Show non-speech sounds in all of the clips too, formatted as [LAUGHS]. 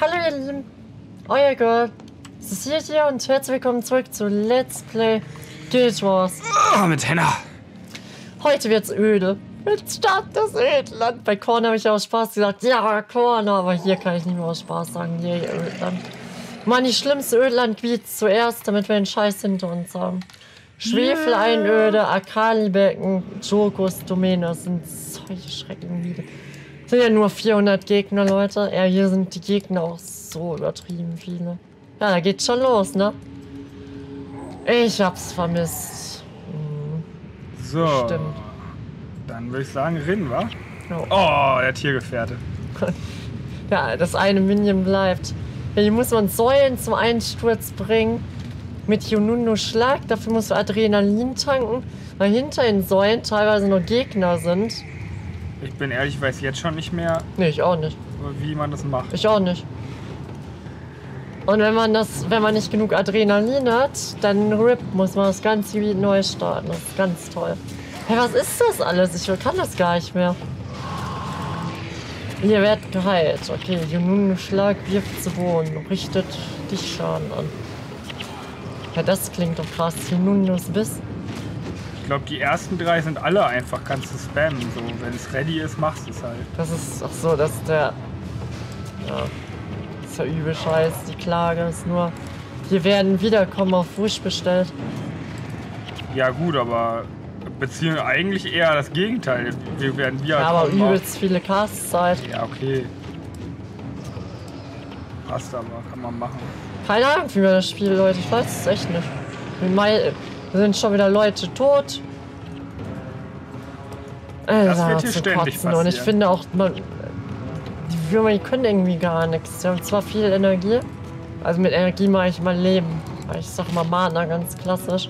Hallo ihr Lieben, euer Girl. Es ist hier, hier und herzlich willkommen zurück zu Let's Play Guild Wars. Ah, mit Henna. Heute wird's öde. Jetzt startet das Ödland. Bei Korn habe ich auch Spaß gesagt, ja, Korn, aber hier kann ich nicht mehr aus Spaß sagen, hier, Ödland. Mann, die schlimmste Ödland-Gebiet zuerst, damit wir den Scheiß hinter uns haben. Schwefeleinöde, Akali-Becken, Jokos, Domäne, das sind solche Schreckengebiete. Sind ja nur 400 Gegner, Leute. Ja, hier sind die Gegner auch so übertrieben viele. Ja, da geht's schon los, ne? Ich hab's vermisst. So. Stimmt. Dann würde ich sagen, Rin, wa? Ja. Oh, der Tiergefährte. [LAUGHS] Ja, das eine Minion bleibt. Ja, hier muss man Säulen zum Einsturz bringen. Mit Yununo Schlag. Dafür muss man Adrenalin tanken. Weil hinter den Säulen teilweise noch Gegner sind. Ich bin ehrlich, ich weiß jetzt schon nicht mehr, Nee, ich auch nicht. wie man das macht. Ich auch nicht. Und wenn man das, wenn man nicht genug Adrenalin hat, dann RIP muss man das ganze neu starten. Das ist ganz toll. Hey, was ist das alles? Ich kann das gar nicht mehr. Ihr werdet geheilt. Okay, Junun-Schlag wirft zu Boden. Richtet dich Schaden an. Ja, das klingt doch krass. Jununus Biss. Ich glaube, die ersten drei sind alle einfach, kannst du spammen. So, wenn es ready ist, machst du es halt. Das ist, ach so, das ist der, ja, das ist ja übel scheiß. Die Klage ist nur, wir werden wiederkommen auf Wusch bestellt. Ja gut, aber beziehungsweise eigentlich eher das Gegenteil. Wir werden wieder Ja, aber kommen auf- übelst viele Castzeit. Ja, okay. Passt aber, kann man machen. Keine Ahnung, wie man das Spiel, Leute. Ich weiß es echt nicht. Wie sind schon wieder Leute tot. Das Alter, wird hier ständig kotzen. Und ich passieren. finde auch, man, die Würmer, die können irgendwie gar nichts. Die haben zwar viel Energie. Also mit Energie mache ich mein Leben. Ich sag mal Mana ganz klassisch.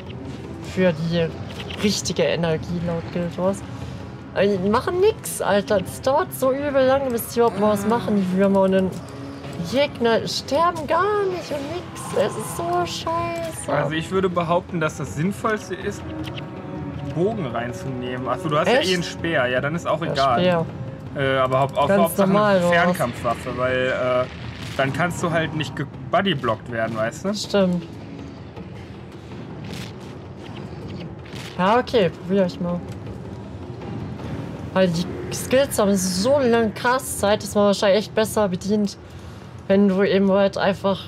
Für die richtige Energie laut. Aber die machen nix, Alter. Es dauert so übel lange, bis die überhaupt mal was machen, die Würmer. Und dann Gegner sterben gar nicht und nix. Es ist so scheiße. Also ich würde behaupten, dass das Sinnvollste ist, Bogen reinzunehmen. Achso, du hast Echt? ja eh einen Speer. Ja, dann ist auch Ja, egal. Speer. Äh, aber haupt, auf Hauptsache normal, eine? Fernkampfwaffe, weil äh, dann kannst du halt nicht bodyblockt werden, weißt du? Stimmt. Ja, okay, probier ich mal. Weil die Skills haben so lange krass Zeit, dass man wahrscheinlich echt besser bedient, wenn du eben halt einfach.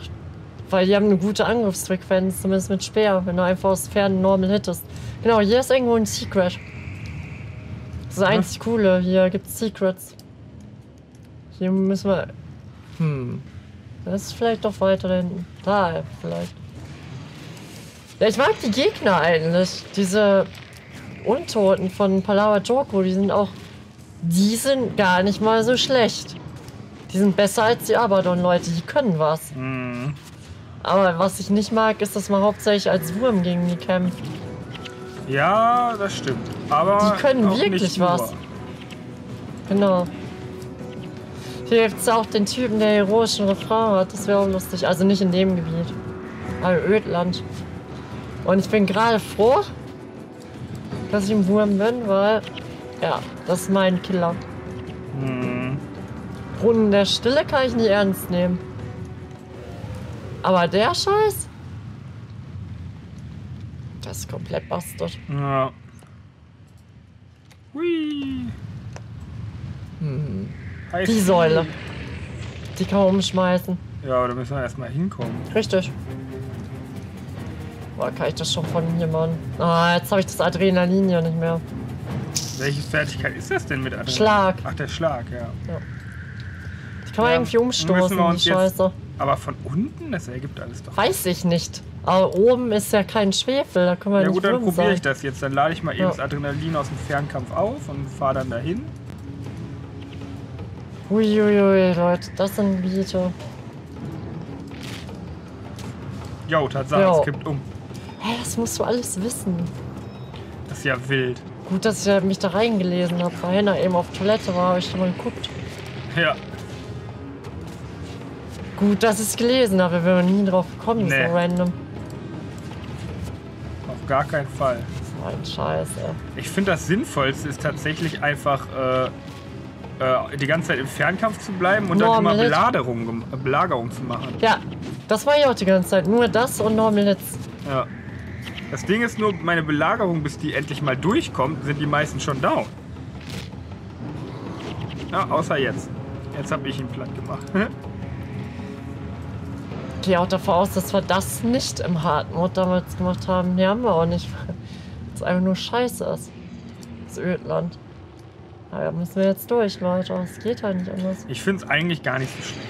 Weil die haben eine gute Angriffsfrequenz, zumindest mit Speer, wenn du einfach aus Ferne normal hittest. Genau, hier ist irgendwo ein Secret. Das ist das einzig Coole. Hier gibt's Secrets. Hier müssen wir. Hm. Das ist vielleicht doch weiter da hinten. Da, vielleicht. Ja, ich mag die Gegner eigentlich. Diese Untoten von Palawa Joko, die sind auch. Die sind gar nicht mal so schlecht. Die sind besser als die Abaddon-Leute, die können was. Mhm. Aber was ich nicht mag, ist, dass man hauptsächlich als Wurm gegen die kämpft. Ja, das stimmt. Aber Die können wirklich was. Genau. Hier gibt es auch den Typen, der heroischen Refrain hat. Das wäre auch lustig. Also nicht in dem Gebiet. Aber Ödland. Und ich bin gerade froh, dass ich im Wurm bin, weil, ja, das ist mein Killer. Mhm. Brunnen der Stille kann ich nie ernst nehmen. Aber der Scheiß? Das ist komplett bastard. Ja. Hui. Heiß. Die Säule. Die kann man umschmeißen. Ja, aber da müssen wir erstmal hinkommen. Richtig. Boah, kann ich das schon von hier machen? Ah, jetzt habe ich das Adrenalin ja nicht mehr. Welche Fertigkeit ist das denn mit Adrenalin? Schlag. Ach, der Schlag, ja. Die kann man Ja, irgendwie umstoßen, die jetzt- Scheiße. Aber von unten? Das ergibt alles doch. Weiß ich nicht. Aber oben ist ja kein Schwefel, da können wir Ja nicht gut, dann probiere ich das jetzt. Dann lade ich mal eben Ja. das Adrenalin aus dem Fernkampf auf und fahre dann dahin. Uiuiui, Leute, das sind Gebiete. Jo, Tatsache, Jo. es kippt um. Hä, das musst du alles wissen. Das ist ja wild. Gut, dass ich mich da reingelesen habe. Henna eben auf Toilette war, habe ich schon mal geguckt. Ja. Gut, dass ich es gelesen habe, wenn man nie drauf gekommen ist, Nee. so random. Auf gar keinen Fall. So ein Scheiß, ey. Ich finde, das Sinnvollste ist tatsächlich einfach äh, äh, die ganze Zeit im Fernkampf zu bleiben und Normal dann immer Hit. Äh, Belagerung zu machen. Ja, das war ich auch die ganze Zeit. Nur das und Normal Hits. Ja. Das Ding ist nur, meine Belagerung, bis die endlich mal durchkommt, sind die meisten schon down. Ja, außer jetzt. Jetzt habe ich ihn platt gemacht. [LAUGHS] Ich gehe auch davon aus, dass wir das nicht im Hard Mode damals gemacht haben. Nee, haben wir auch nicht. Weil es einfach nur scheiße ist. Das Ödland. Aber da müssen wir jetzt durch, Leute. Es geht halt nicht anders. Ich finde es eigentlich gar nicht so schlecht.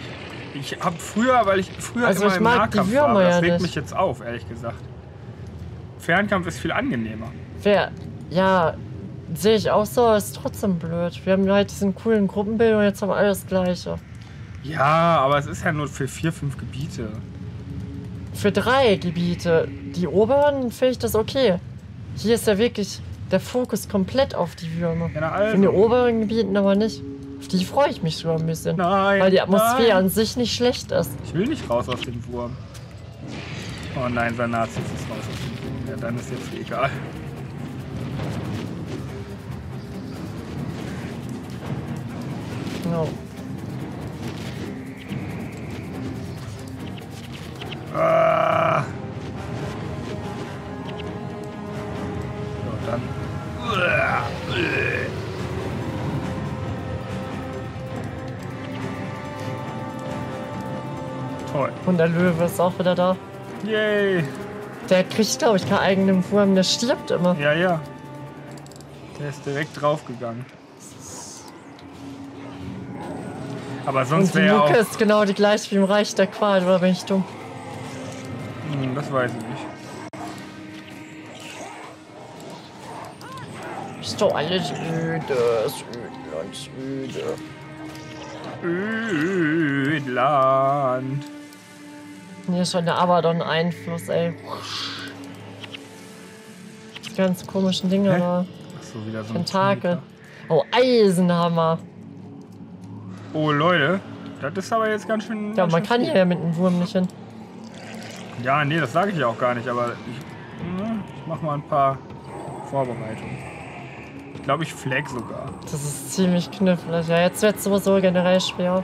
Ich habe früher, weil ich früher Also immer ich im die Nahkampf war, aber das ja regt nicht. mich jetzt auf, ehrlich gesagt. Fernkampf ist viel angenehmer. Wer, ja, sehe ich auch so, ist trotzdem blöd. Wir haben halt diesen coolen Gruppenbild und jetzt haben wir alles Gleiche. Ja, aber es ist ja nur für vier, fünf Gebiete. Für drei Gebiete, die oberen, finde ich das okay. Hier ist ja wirklich der Fokus komplett auf die Würmer. Ja, na In den also. oberen Gebieten aber nicht. Auf die freue ich mich sogar ein bisschen. Nein. Weil die Atmosphäre nein. an sich nicht schlecht ist. Ich will nicht raus aus dem Wurm. Oh nein, Nazi ist raus aus dem Wurm. Ja, dann ist jetzt egal. No. Ah. So, dann. Toll. Und der Löwe ist auch wieder da. Yay. Der kriegt, glaube ich, keinen eigenen Wurm, der stirbt immer. Ja, ja. Der ist direkt draufgegangen. Aber sonst die wäre auch. Mucke ist genau die gleiche wie im Reich der Qual, oder bin ich dumm? Hm, das weiß ich nicht. Ist doch alles öde, ist Ödland, öde. Ödland. Hier ist schon der Abaddon-Einfluss, ey. Die ganz komischen Dinge Hä? da. Achso, wieder so ein Tentakel. Oh, Eisenhammer. Oh, Leute. Das ist aber jetzt ganz schön. Ja, man kann hier ja mit einem Wurm nicht hin. Ja, nee, das sage ich ja auch gar nicht, aber ich, ne, ich mach mal ein paar Vorbereitungen. Ich glaube, ich flag sogar. Das ist ziemlich knifflig. Ja, jetzt wird es sowieso generell schwer.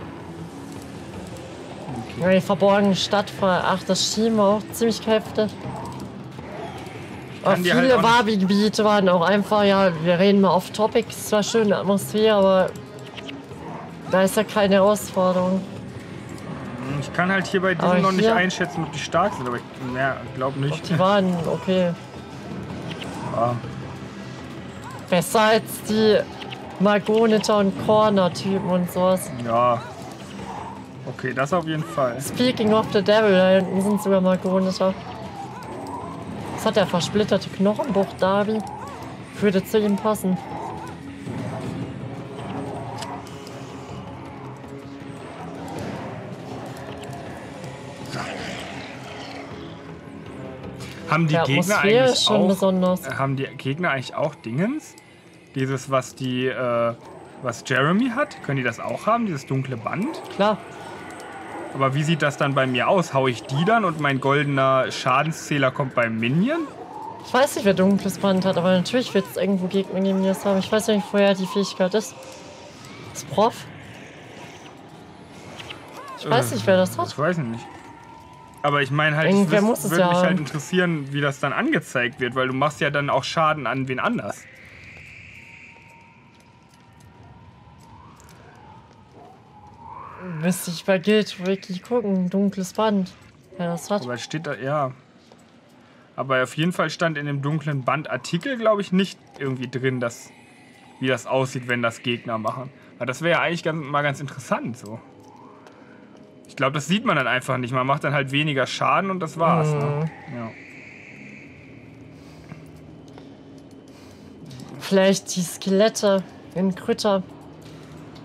Ja, die verborgene Stadt von Ach, das schien auch ziemlich heftig. Aber halt viele nicht- Wabi-Gebiete waren auch einfach, ja, wir reden mal off Topic, es war schöne Atmosphäre, aber da ist ja keine Herausforderung. Ich kann halt hier bei diesen noch nicht hier- einschätzen, ob die stark sind, aber ich glaube nicht. Die waren okay. Ja. Besser als die Margoniter und Corner-Typen und sowas. ja. Okay, das auf jeden Fall. Speaking of the Devil, da hinten sind sogar Margoniter. Was hat der versplitterte Knochenbruch, Darby? Würde zu ihm passen. Haben die Der Gegner eigentlich auch, besonders. haben die Gegner eigentlich auch Dingens? Dieses, was die, äh, was Jeremy hat, können die das auch haben, dieses dunkle Band? Klar. Aber wie sieht das dann bei mir aus? Hau ich die dann und mein goldener Schadenszähler kommt beim Minion? Ich weiß nicht, wer dunkles Band hat, aber natürlich wird es irgendwo Gegner geben, die das haben. Ich weiß ja nicht, woher die Fähigkeit ist. Das Prof? Ich weiß Äh, nicht, wer das hat. Ich weiß nicht. Aber ich meine halt, es Irgendwer es würde ja mich halt interessieren, wie das dann angezeigt wird, weil du machst ja dann auch Schaden an wen anders. Müsste ich bei Guild Wiki gucken. Dunkles Band. Wer das hat. Aber steht da, ja. Aber auf jeden Fall stand in dem dunklen Bandartikel, glaube ich, nicht irgendwie drin, dass, wie das aussieht, wenn das Gegner machen. Weil das wäre ja eigentlich ganz, mal ganz interessant so. Ich glaube, das sieht man dann einfach nicht. Man macht dann halt weniger Schaden und das war's. Mhm. Ne? Ja. Vielleicht die Skelette in Krütter.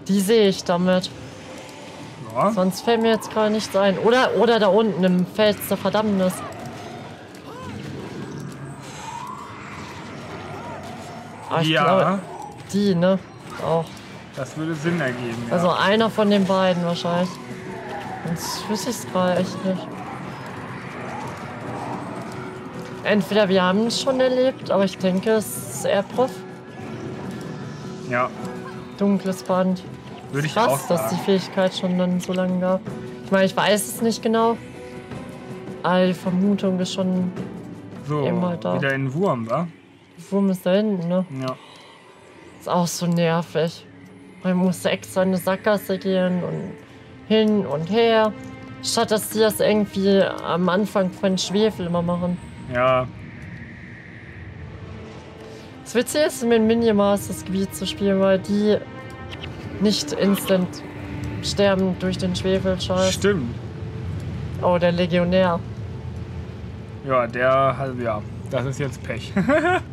Die sehe ich damit. Ja. Sonst fällt mir jetzt gerade nichts ein. Oder, oder da unten im Fels der Verdammnis. Ich ja, glaube, die, ne? Auch. das würde Sinn ergeben. Ja. Also einer von den beiden wahrscheinlich. Sonst wüsste ich es gerade echt nicht. Entweder wir haben es schon erlebt, aber ich denke, es ist eher Prof. ja. Dunkles Band. Würde ich Krass, auch dass die sagen. Fähigkeit schon dann so lange gab. Ich meine, ich weiß es nicht genau. Aber die Vermutung ist schon, So, immer da. wieder in Wurm, wa? Wurm ist da hinten, ne? Ja. Ist auch so nervig. Man musste extra in eine Sackgasse gehen und hin und her. Statt dass die das irgendwie am Anfang von Schwefel immer machen. Ja, Das Witzige ist, mit Minimas das Gebiet zu spielen, weil die nicht instant sterben durch den Schwefelscheiß. stimmt. Oh, der Legionär. Ja, der halt, ja. Das ist jetzt Pech. [LAUGHS]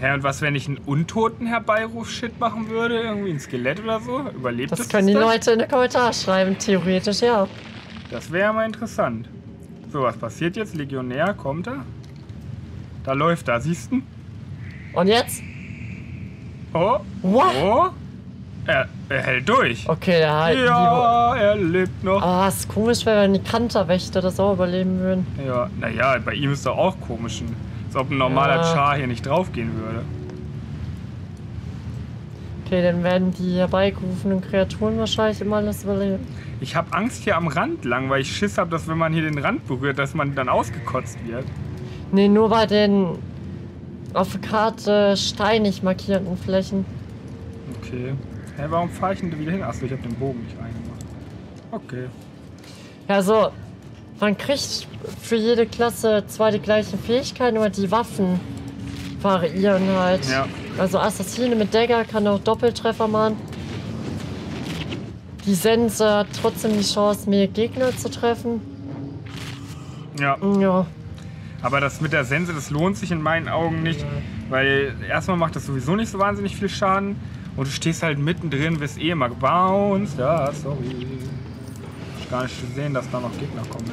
Hä, und was, wenn ich einen Untoten Herbeiruf-Shit machen würde? Irgendwie ein Skelett oder so? Überlebt Das es können die das? Leute in den Kommentaren schreiben. Theoretisch ja. Das wäre mal interessant. So, was passiert jetzt? Legionär, kommt er? Da läuft er, siehst du? Und jetzt? Oh, What? oh. Er, er hält durch. Okay, der halt. Ja, er lebt noch. Es ist komisch, wenn die Kanterwächter das auch überleben würden. Ja, naja, bei ihm ist doch auch komisch. Als ob ein normaler Ja. Char hier nicht draufgehen würde. Okay, dann werden die herbeigerufenen Kreaturen wahrscheinlich immer alles überleben. Ich habe Angst hier am Rand lang, weil ich Schiss habe, dass wenn man hier den Rand berührt, dass man dann ausgekotzt wird. Nee, nur bei den auf der Karte steinig markierten Flächen. Okay. Hä, warum fahre ich denn wieder hin? Achso, ich habe den Bogen nicht reingemacht. Okay. Ja, so. Man kriegt für jede Klasse zwar die gleichen Fähigkeiten, aber die Waffen variieren halt. Ja. Also Assassine mit Dagger kann auch Doppeltreffer machen. Die Sense hat trotzdem die Chance, mehr Gegner zu treffen. Ja, Ja. aber das mit der Sense, das lohnt sich in meinen Augen nicht, weil erstmal macht das sowieso nicht so wahnsinnig viel Schaden und du stehst halt mittendrin, wirst eh immer gebounced. Ja, sorry. Ich gar nicht gesehen, dass da noch Gegner kommen.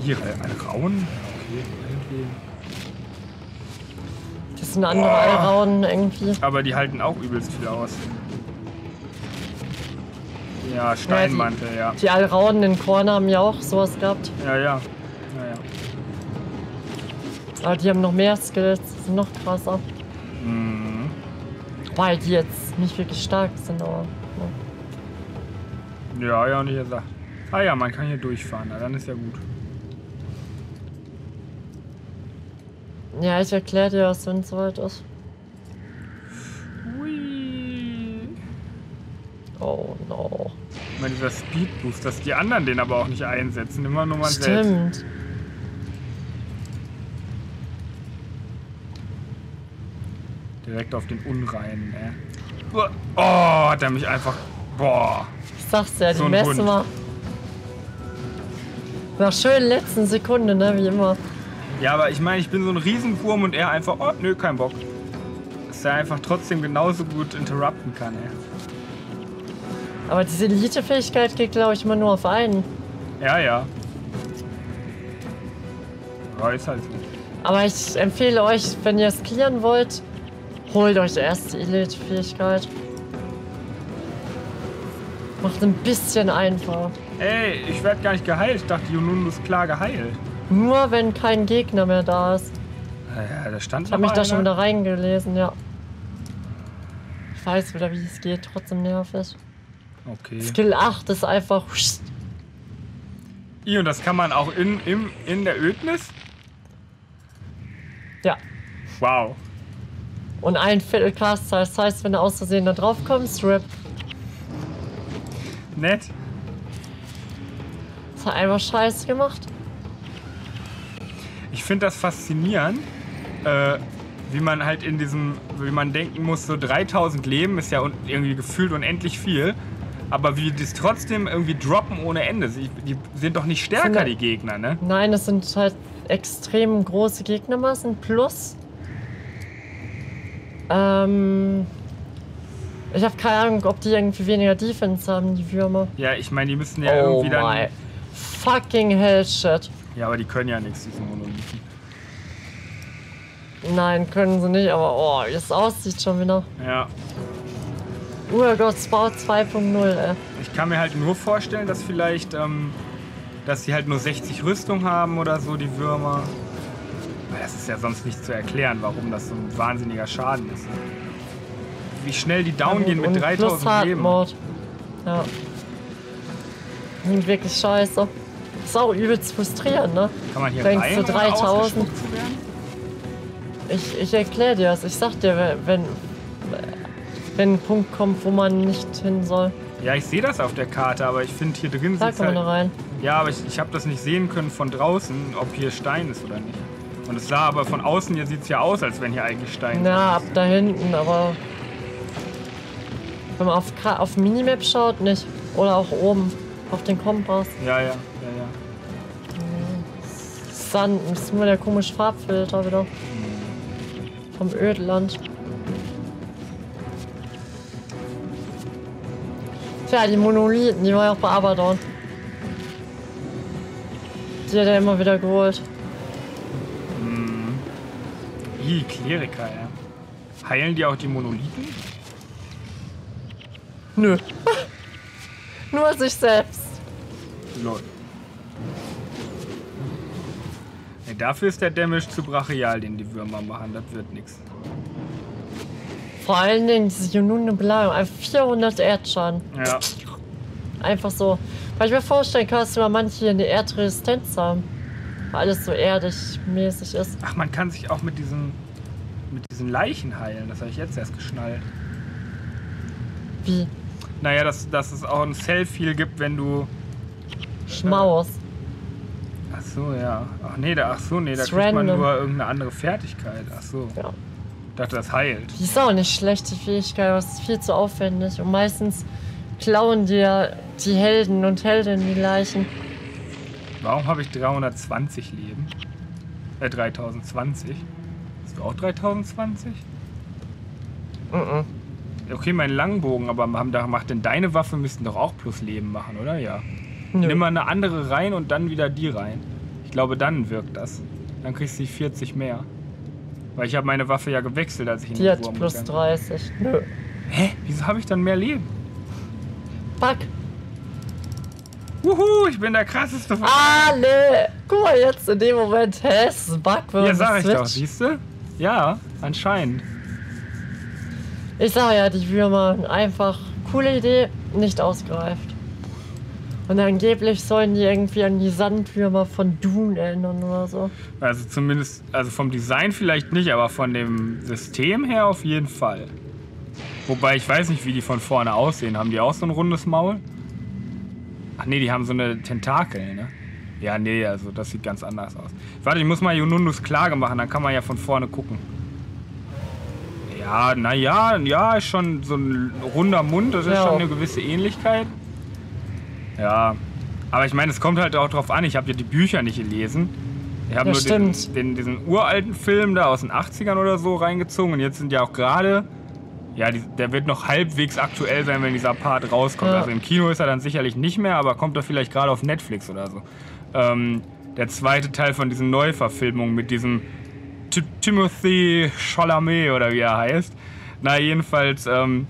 Hier, ein Rauen? Okay, irgendwie. Das sind andere Alraunen irgendwie. Aber die halten auch übelst viel aus. Ja, Steinmantel, ja. Die Alraunen in Korn haben ja auch sowas gehabt. Ja, ja. Ja, ja. Aber die haben noch mehr Skills, die sind noch krasser. Mhm. Weil die jetzt nicht wirklich stark sind, aber. Ja. Ja, ja, und ich gesagt. Ah ja, man kann hier durchfahren, na, dann ist ja gut. Ja, ich erkläre dir das, wenn es soweit ist. Hui. Oh no. Mal dieser Speedboost, dass die anderen den aber auch nicht einsetzen, immer nur man selbst. Stimmt. Direkt auf den Unreinen, ey. Oh, hat er mich einfach. Boah. Ich sag's ja, die So ein messen Hund. Nach schönen letzten Sekunde, ne, wie immer. Ja, aber ich meine, ich bin so ein Riesenwurm und er einfach, oh, nö, kein Bock. Dass er einfach trotzdem genauso gut interrupten kann, ey. Aber diese Elite-Fähigkeit geht, glaube ich, immer nur auf einen. Ja, ja. Ja, ist halt so. Aber ich empfehle euch, wenn ihr es clearen wollt, holt euch erst die Elite-Fähigkeit. Macht ein bisschen einfacher. Ey, ich werde gar nicht geheilt. Ich dachte, Jununu ist klar geheilt. Nur wenn kein Gegner mehr da ist. Ja, da stand Ich habe mich da schon wieder reingelesen, ja. Ich weiß wieder, wie es geht, trotzdem nervig. Okay. Skill 8 ist einfach. I, und das kann man auch in, im, in der Ödnis? Ja. Wow. Und ein Viertel Cast, das heißt, wenn du aus Versehen da drauf kommst, RIP. Nett. Das hat einfach scheiße gemacht. Ich finde das faszinierend, äh, wie man halt in diesem, wie man denken muss, so 3000 Leben ist ja irgendwie gefühlt unendlich viel. Aber wie die es trotzdem irgendwie droppen ohne Ende. Sie, die sind doch nicht stärker, Sind- die Gegner, ne? Nein, es sind halt extrem große Gegnermassen plus. Ähm. Ich habe keine Ahnung, ob die irgendwie weniger Defense haben, die Würmer. Ja, ich meine, die müssen ja oh irgendwie dann. my fucking hell shit. Ja, aber die können ja nichts, diese Monolithen. Nein, können sie nicht, aber oh, wie es aussieht schon wieder. Ja. Urgott Spau 2.0, ey. Ich kann mir halt nur vorstellen, dass vielleicht, ähm, dass sie halt nur 60 Rüstung haben oder so, die Würmer. Weil das ist ja sonst nicht zu erklären, warum das so ein wahnsinniger Schaden ist. wie schnell die down gehen mit Und 3000 plus Hard Leben. Mode. Ja. Klingt wirklich scheiße. Ist auch übelst frustrierend, ne? Kann man hier Denkst rein, du ohne 3000? ausgespuckt zu werden? Ich, ich erkläre dir das. Ich sag dir, wenn, wenn ein Punkt kommt, wo man nicht hin soll. Ja, ich sehe das auf der Karte, aber ich finde hier drin Da kann man halt... da rein. Ja, aber ich, ich habe das nicht sehen können von draußen, ob hier Stein ist oder nicht. Und es sah aber von außen, hier sieht es ja aus, als wenn hier eigentlich Stein Na, ab ist. da hinten, aber wenn man auf, auf Minimap schaut, nicht. Oder auch oben auf den Kompass. Ja, ja, ja, ja. Sand, das ist nur der komische Farbfilter wieder. Vom Ödland. Tja, die Monolithen, die war ja auch bei Abaddon. Die hat er immer wieder geholt. Ih, Kleriker, ja. Heilen die auch die Monolithen? Nö. [LAUGHS] Nur sich selbst. Lol. Nee, dafür ist der Damage zu brachial, den die Würmer machen. Das wird nix. Vor allen Dingen diese Junune Belagerung. Einfach 400 Erdschaden. Ja. Einfach so. Weil ich mir vorstellen kann, dass sogar manche hier eine Erdresistenz haben. Weil alles so erdig mäßig ist. Ach, man kann sich auch mit diesen, mit diesen Leichen heilen. Das habe ich jetzt erst geschnallt. Wie Naja, dass, dass es auch ein Self-Heal gibt, wenn du. Schmaus. Ach so, ja. Ach nee, da, ach so, nee, da kriegt man random. nur irgendeine andere Fertigkeit. Ach so. Ja. Ich dachte, das heilt. Die ist auch nicht schlecht, die Fähigkeit, aber es ist viel zu aufwendig. Und meistens klauen dir die Helden und Heldinnen die Leichen. Warum habe ich 320 Leben? Äh, 3020. Hast du auch 3020? Mhm. Okay, mein Langbogen, aber haben, da macht denn deine Waffe müssten doch auch plus Leben machen, oder? Ja. Nö. Nimm mal eine andere rein und dann wieder die rein. Ich glaube, dann wirkt das. Dann kriegst du die 40 mehr. Weil ich habe meine Waffe ja gewechselt, als ich in Die hat Wurm plus gegangen 30. Nö. Hä? Wieso habe ich dann mehr Leben? Fuck. Wuhu, ich bin der krasseste von Alle! Guck mal jetzt in dem Moment. Hä? Es ist ein Bug, wenn Ja, sag ich doch, switcht. siehst du? Ja, anscheinend. Ich sag ja, die Würmer, einfach coole Idee, nicht ausgereift. Und angeblich sollen die irgendwie an die Sandwürmer von Dune erinnern oder so. Also zumindest, also vom Design vielleicht nicht, aber von dem System her auf jeden Fall. Wobei ich weiß nicht, wie die von vorne aussehen. Haben die auch so ein rundes Maul? Ach nee, die haben so eine Tentakel, ne? Ja, nee, also das sieht ganz anders aus. Warte, ich muss mal Junundus Klage machen, dann kann man ja von vorne gucken. Ja, naja, ja, ist schon so ein runder Mund, das ist Ja. schon eine gewisse Ähnlichkeit. Ja, aber ich meine, es kommt halt auch drauf an, ich habe ja die Bücher nicht gelesen. Ich habe Ja, nur den, den, diesen uralten Film da aus den 80ern oder so reingezogen und jetzt sind ja auch gerade, ja, die, der wird noch halbwegs aktuell sein, wenn dieser Part rauskommt. Ja. Also im Kino ist er dann sicherlich nicht mehr, aber kommt er vielleicht gerade auf Netflix oder so. Ähm, der zweite Teil von diesen Neuverfilmungen mit diesem Ti- Timothy Chalamet oder wie er heißt. Na, jedenfalls, ähm,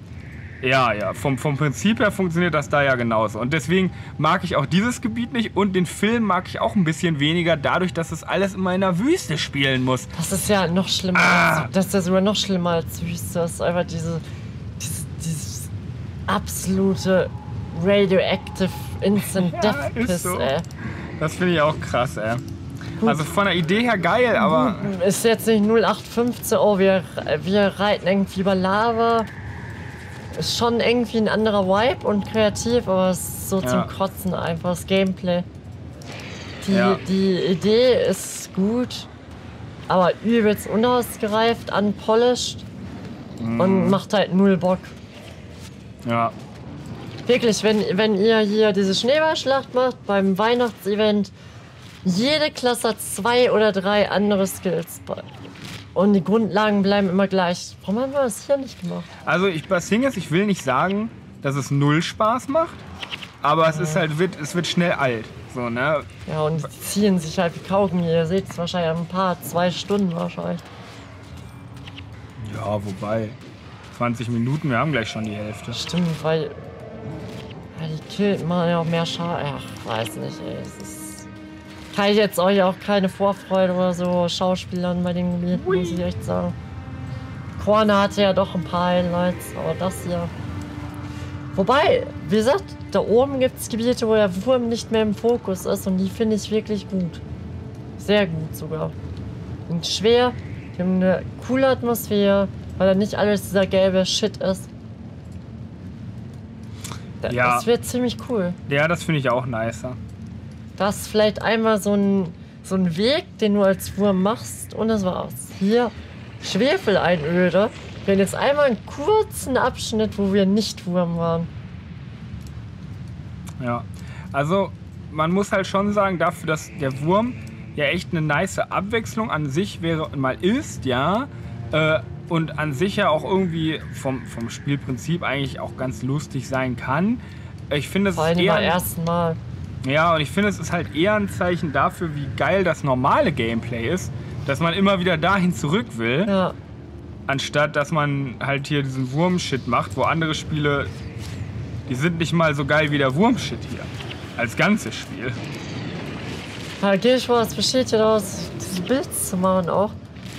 ja, ja, vom, vom Prinzip her funktioniert das da ja genauso. Und deswegen mag ich auch dieses Gebiet nicht und den Film mag ich auch ein bisschen weniger, dadurch, dass es alles immer in der Wüste spielen muss. Das ist ja noch schlimmer. Ah. Als, das ist ja sogar noch schlimmer als Wüste. Das ist einfach diese, diese dieses absolute radioactive Instant [LAUGHS] Ja, Death Piss, so. ey. Das finde ich auch krass, ey. Also von der Idee her geil, aber Ist jetzt nicht 0815, oh, wir, wir reiten irgendwie über Lava. Ist schon irgendwie ein anderer Vibe und kreativ, aber es ist so Ja. zum Kotzen einfach das Gameplay. Die, Ja. die Idee ist gut, aber übelst unausgereift, unpolished Mhm. und macht halt null Bock. ja. Wirklich, wenn, wenn ihr hier diese Schneeballschlacht macht beim Weihnachtsevent, jede Klasse hat zwei oder drei andere Skills. bei- Und die Grundlagen bleiben immer gleich. Warum haben wir das hier nicht gemacht? Also ich bei Singers, ich will nicht sagen, dass es null Spaß macht, aber es ist halt, wird, es wird schnell alt. So, ne? Ja, und die ziehen sich halt wie Kaugummi. Ihr seht es wahrscheinlich ein paar, zwei Stunden wahrscheinlich. Ja, wobei. 20 Minuten, wir haben gleich schon die Hälfte. Stimmt, weil. Ja, die killt man ja auch mehr Schaden. Ach, weiß nicht, ey. Es ist. Kann ich jetzt euch auch keine Vorfreude oder so Schauspielern bei den Gebieten, muss ich echt sagen. Corner hatte ja doch ein paar Highlights, aber das hier. Wobei, wie gesagt, da oben gibt es Gebiete, wo der Wurm nicht mehr im Fokus ist und die finde ich wirklich gut. Sehr gut sogar. Und schwer, die haben eine coole Atmosphäre, weil da nicht alles dieser gelbe Shit ist. Da- Ja. Das wird ziemlich cool. Ja, das finde ich auch nicer. Das ist vielleicht einmal so ein, so ein Weg, den du als Wurm machst und das war's. Hier Schwefeleinöde. Wir haben jetzt einmal einen kurzen Abschnitt, wo wir nicht Wurm waren. Ja. Also, man muss halt schon sagen, dafür, dass der Wurm ja echt eine nice Abwechslung an sich wäre mal ist, ja. Äh, und an sich ja auch irgendwie vom, vom Spielprinzip eigentlich auch ganz lustig sein kann. Ich finde, es ist eher beim ersten Mal. Ja, und ich finde, es ist halt eher ein Zeichen dafür, wie geil das normale Gameplay ist, dass man immer wieder dahin zurück will, Ja, anstatt dass man halt hier diesen Wurm-Shit macht, wo andere Spiele, die sind nicht mal so geil wie der Wurm-Shit hier. Als ganzes Spiel. ja Wars besteht ja daraus, diese Builds zu machen auch.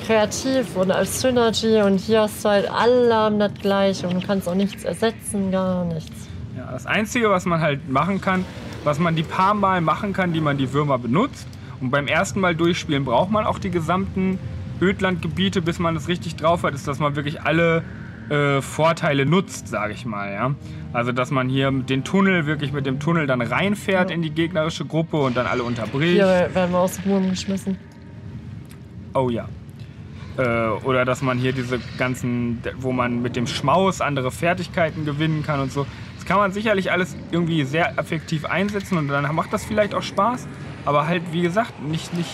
Kreativ und als Synergy und hier hast du halt alle haben das gleiche und du kannst auch nichts ersetzen, gar nichts. Ja, das Einzige, was man halt machen kann, was man die paar Mal machen kann, die man die Würmer benutzt, und beim ersten Mal durchspielen braucht man auch die gesamten Ödlandgebiete, bis man es richtig drauf hat, ist, dass man wirklich alle äh, Vorteile nutzt, sage ich mal. Ja? Also, dass man hier mit den Tunnel, wirklich mit dem Tunnel dann reinfährt Ja. in die gegnerische Gruppe und dann alle unterbricht. Hier werden wir aus dem Wurm geschmissen. Oh ja. Äh, oder dass man hier diese ganzen, wo man mit dem Schmaus andere Fertigkeiten gewinnen kann und so. Das kann man sicherlich alles irgendwie sehr effektiv einsetzen und dann macht das vielleicht auch Spaß. Aber halt, wie gesagt, nicht, nicht,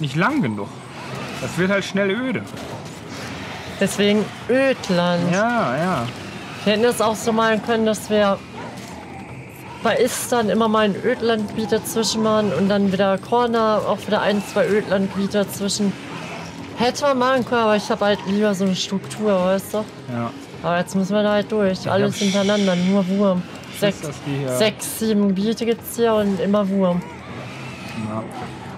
nicht lang genug. Das wird halt schnell öde. Deswegen Ödland. Ja, ja. Wir hätten es auch so malen können, dass wir bei Istern immer mal ein Ödlandgebiet dazwischen machen und dann wieder Corner, auch wieder ein, zwei Ödlandgebiete dazwischen. Hätte man machen können, aber ich habe halt lieber so eine Struktur, weißt du? ja. Aber jetzt müssen wir da halt durch. Alles hintereinander, nur Wurm. Hier- sechs sieben Gebiete gibt's hier und immer Wurm. Ja.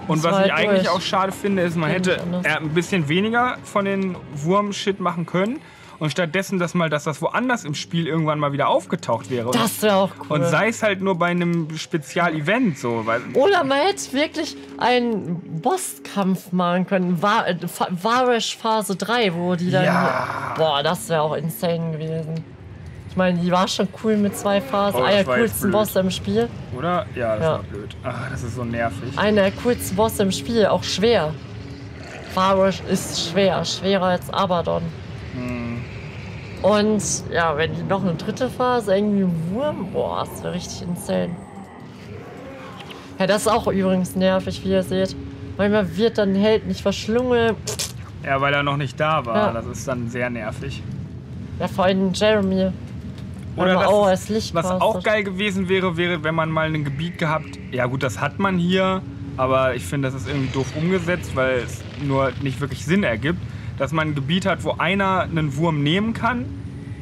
Und Das was war ich halt eigentlich durch. auch schade finde, ist, man Geht hätte ein bisschen weniger von den Wurm-Shit machen können. Und stattdessen, dass mal, dass das woanders im Spiel irgendwann mal wieder aufgetaucht wäre. Und, Das wäre auch cool. und sei es halt nur bei einem Spezialevent so. Weil, Oder man hätte wirklich einen Bosskampf machen können. War, äh, Varesh Phase 3, wo die dann. Ja. Boah, das wäre auch insane gewesen. Ich meine, die war schon cool mit zwei Phasen. Oh, Einer der coolsten. Bosse im Spiel. oder? Ja, das Ja. war blöd. Ah, das ist so nervig. Einer der coolsten Bosse im Spiel, auch schwer. Varesh ist schwer, schwerer als Abaddon. Hm. Und ja, wenn noch eine dritte Phase, irgendwie ein Wurm, boah, das wäre richtig insane. Ja, das ist auch übrigens nervig, wie ihr seht. Manchmal wird dann ein Held nicht verschlungen. Ja, weil er noch nicht da war. Ja. Das ist dann sehr nervig. Ja, vor allem Jeremy. Oder das auch ist- als Licht Was auch geil gewesen wäre, wäre, wenn man mal ein Gebiet gehabt. Ja, gut, das hat man hier, aber ich finde, das ist irgendwie doof umgesetzt, weil es nur nicht wirklich Sinn ergibt, dass man ein Gebiet hat, wo einer einen Wurm nehmen kann,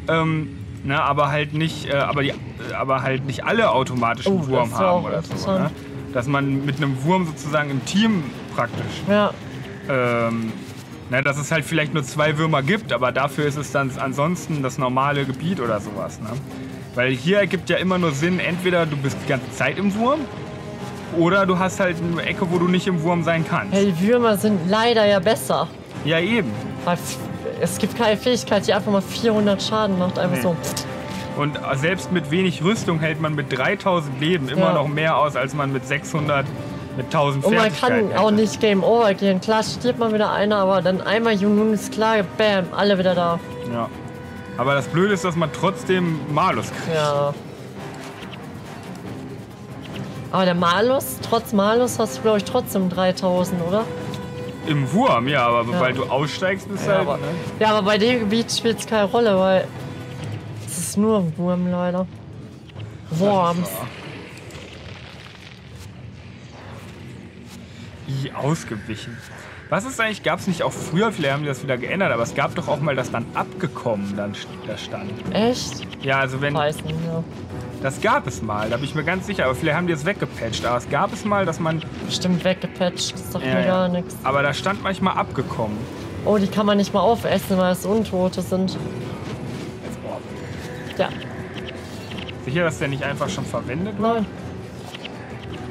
ähm, na, aber halt nicht, äh, aber, die, äh, aber halt nicht alle automatisch einen Oh, Wurm haben oder so. Ne? Dass man mit einem Wurm sozusagen im Team praktisch Ja, ähm, na, dass es halt vielleicht nur zwei Würmer gibt, aber dafür ist es dann ansonsten das normale Gebiet oder sowas. Ne? Weil hier ergibt ja immer nur Sinn, entweder du bist die ganze Zeit im Wurm oder du hast halt eine Ecke, wo du nicht im Wurm sein kannst. hey, die Würmer sind leider ja besser. Ja, eben. Es gibt keine Fähigkeit, die einfach mal 400 Schaden macht. Einfach Nee. so. Und selbst mit wenig Rüstung hält man mit 3000 Leben immer Ja. noch mehr aus, als man mit 600, mit 1000 Und man kann auch hätte. nicht Game Over gehen. Klar stirbt mal wieder einer, aber dann einmal Junun ist klar, bam, alle wieder da. Ja. Aber das Blöde ist, dass man trotzdem Malus kriegt. Ja. Aber der Malus, trotz Malus hast du, glaube ich, trotzdem 3000, oder? Im Wurm, ja, aber Ja. sobald du aussteigst, bist du Ja halt. aber, Ne? ja, aber bei dem Gebiet spielt es keine Rolle, weil es ist nur Wurm, leider. Worms. I, ausgewichen. Was ist eigentlich, gab es nicht auch früher, vielleicht haben die das wieder geändert, aber es gab doch auch mal das dann abgekommen, dann da stand. Echt? Ja, also wenn, Weiß nicht mehr. Das gab es mal, da bin ich mir ganz sicher, aber vielleicht haben die es weggepatcht, aber es gab es mal, dass man, Bestimmt weggepatcht, das sagt Ja, mir ja. gar nichts. aber da stand manchmal abgekommen. Oh, die kann man nicht mal aufessen, weil es Untote sind. Ja, Sicher, dass der nicht einfach schon verwendet war? nein.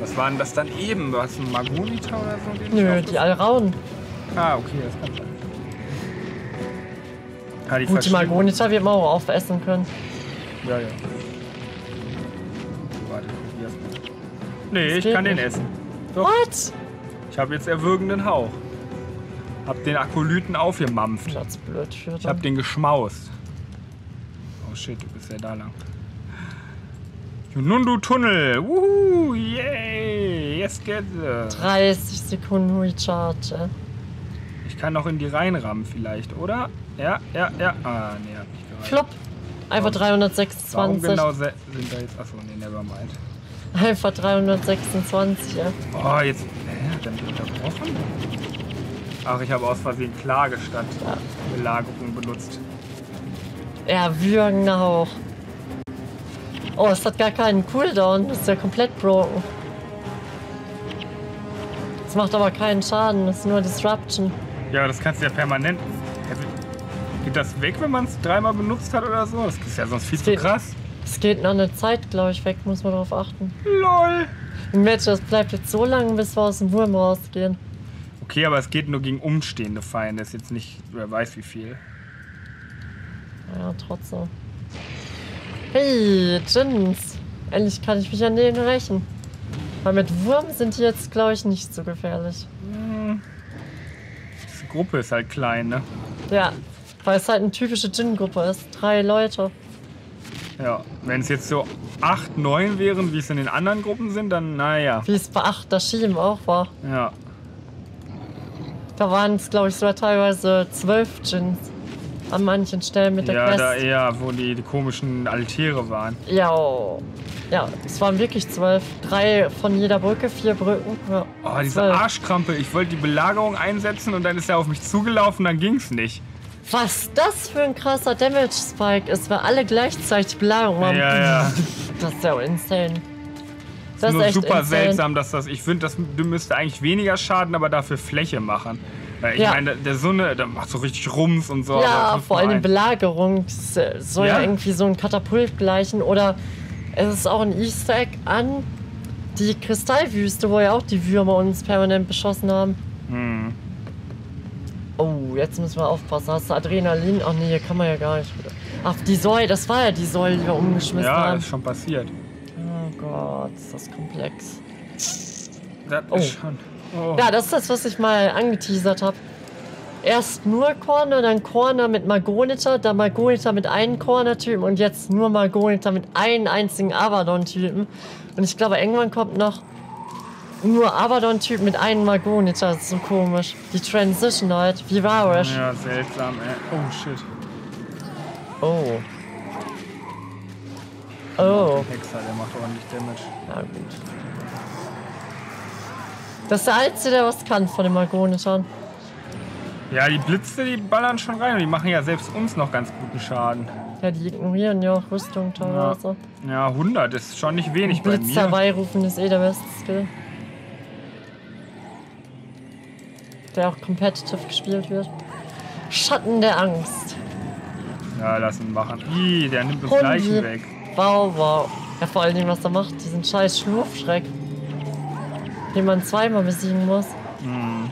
Was war denn das dann eben? Was ein Magonita oder so? Nö, die Alraun. Ah, okay, das kann sein. Ah, die Gut, die Margonita wird man auch aufessen können. Ja, ja. Nee, ich kann den nicht. essen. Doch, What? ich habe jetzt erwürgenden Hauch. Hab den Akolyten aufgemampft. Das ist blöd für Ich hab den geschmaust. Oh shit, du bist ja da lang. Junundu-Tunnel. Wuhu, yay. Jetzt geht's. 30 Sekunden Recharge. ey. Ich kann noch in die reinrammen vielleicht, oder? Ja, ja, ja. Ah, nee, hab nicht gereicht. Flop. Einfach Warum 326. genau se- sind da jetzt... Achso, nee, nevermind. Einfach 326, ja. Oh, jetzt... Hä, hat er mich unterbrochen? Ach, ich habe aus Versehen Klage statt Ja. Belagerung benutzt. Erwürgender Hauch. Oh, es hat gar keinen Cooldown. Das ist ja komplett broken. Es macht aber keinen Schaden. Das ist nur Disruption. Ja, aber das kannst du ja permanent... Also, geht das weg, wenn man es dreimal benutzt hat oder so? Das ist ja sonst viel Es zu geht- krass. Es geht nach einer Zeit, glaube ich, weg. Muss man darauf achten. LOL. Im Match, das bleibt jetzt so lange, bis wir aus dem Wurm rausgehen. Okay, aber es geht nur gegen umstehende Feinde. Ist jetzt nicht... Wer weiß wie viel. Ja, trotzdem. Hey, Jins. Endlich kann ich mich an denen rächen. Weil mit Wurm sind die jetzt, glaube ich, nicht so gefährlich. Die Gruppe ist halt klein, ne? Ja, weil es halt eine typische Djinn-Gruppe ist. Drei Leute. Ja. Wenn es jetzt so 8, 9 wären, wie es in den anderen Gruppen sind, dann naja. Wie es bei Achter Schieben auch war. Ja. Da waren es, glaube ich, sogar teilweise zwölf Djinns. An manchen Stellen mit der Ja, da Quest. eher, wo die, die komischen Altäre waren. Ja, ja, es waren wirklich zwölf. Drei von jeder Brücke, vier Brücken. Ja, Oh, diese zwölf. Arschkrampe. Ich wollte die Belagerung einsetzen und dann ist er auf mich zugelaufen, dann ging's nicht. Was das für ein krasser Damage-Spike ist, weil alle gleichzeitig Belagerung haben. Ja, ja. Das ist ja insane. Das ist nur echt super insane. seltsam, dass das. Ich finde, das müsste eigentlich weniger Schaden, aber dafür Fläche machen. Weil ich Ja. meine, der Sonne, der macht so richtig Rums und so. Ja, vor allem. Belagerung das, soll ja. Ja. irgendwie so ein Katapult gleichen. Oder es ist auch ein Easter Egg an die Kristallwüste, wo ja auch die Würmer uns permanent beschossen haben. Hm. Oh, jetzt müssen wir aufpassen. Hast du Adrenalin? Ach nee, hier kann man ja gar nicht. Ach, die Säule, das war ja die Säule, die wir umgeschmissen Ja, haben. ist schon passiert. Oh Gott, ist das komplex. Das Oh. ist schon. Oh. Ja, das ist das, was ich mal angeteasert habe. Erst nur Corner, dann Corner mit Margonita, dann Margonita mit einem Corner-Typen und jetzt nur Margonita mit einem einzigen Abaddon-Typen. Und ich glaube, irgendwann kommt noch nur Abaddon-Typ mit einem Margonita. Das ist so komisch. Die Transition halt, wie Varish. Ja, seltsam, ey. Oh shit. Oh. Oh. Hexer, der macht ordentlich Damage. Ja, gut. Das ist der Einzige, der was kann von den Margonitern. Ja, die Blitze, die ballern schon rein und die machen ja selbst uns noch ganz guten Schaden. Ja, die ignorieren ja auch Rüstung teilweise. Ja, 100 ist schon nicht wenig bei Blitz mir. herbeirufen ist eh der beste Skill. Der auch competitive gespielt wird. Schatten der Angst. Ja, lass ihn machen. Ih, der nimmt das. Leichen weg. Wow, wow. Ja, vor allen Dingen, was er macht, diesen scheiß Schlurfschreck. Den man zweimal besiegen muss. Hm.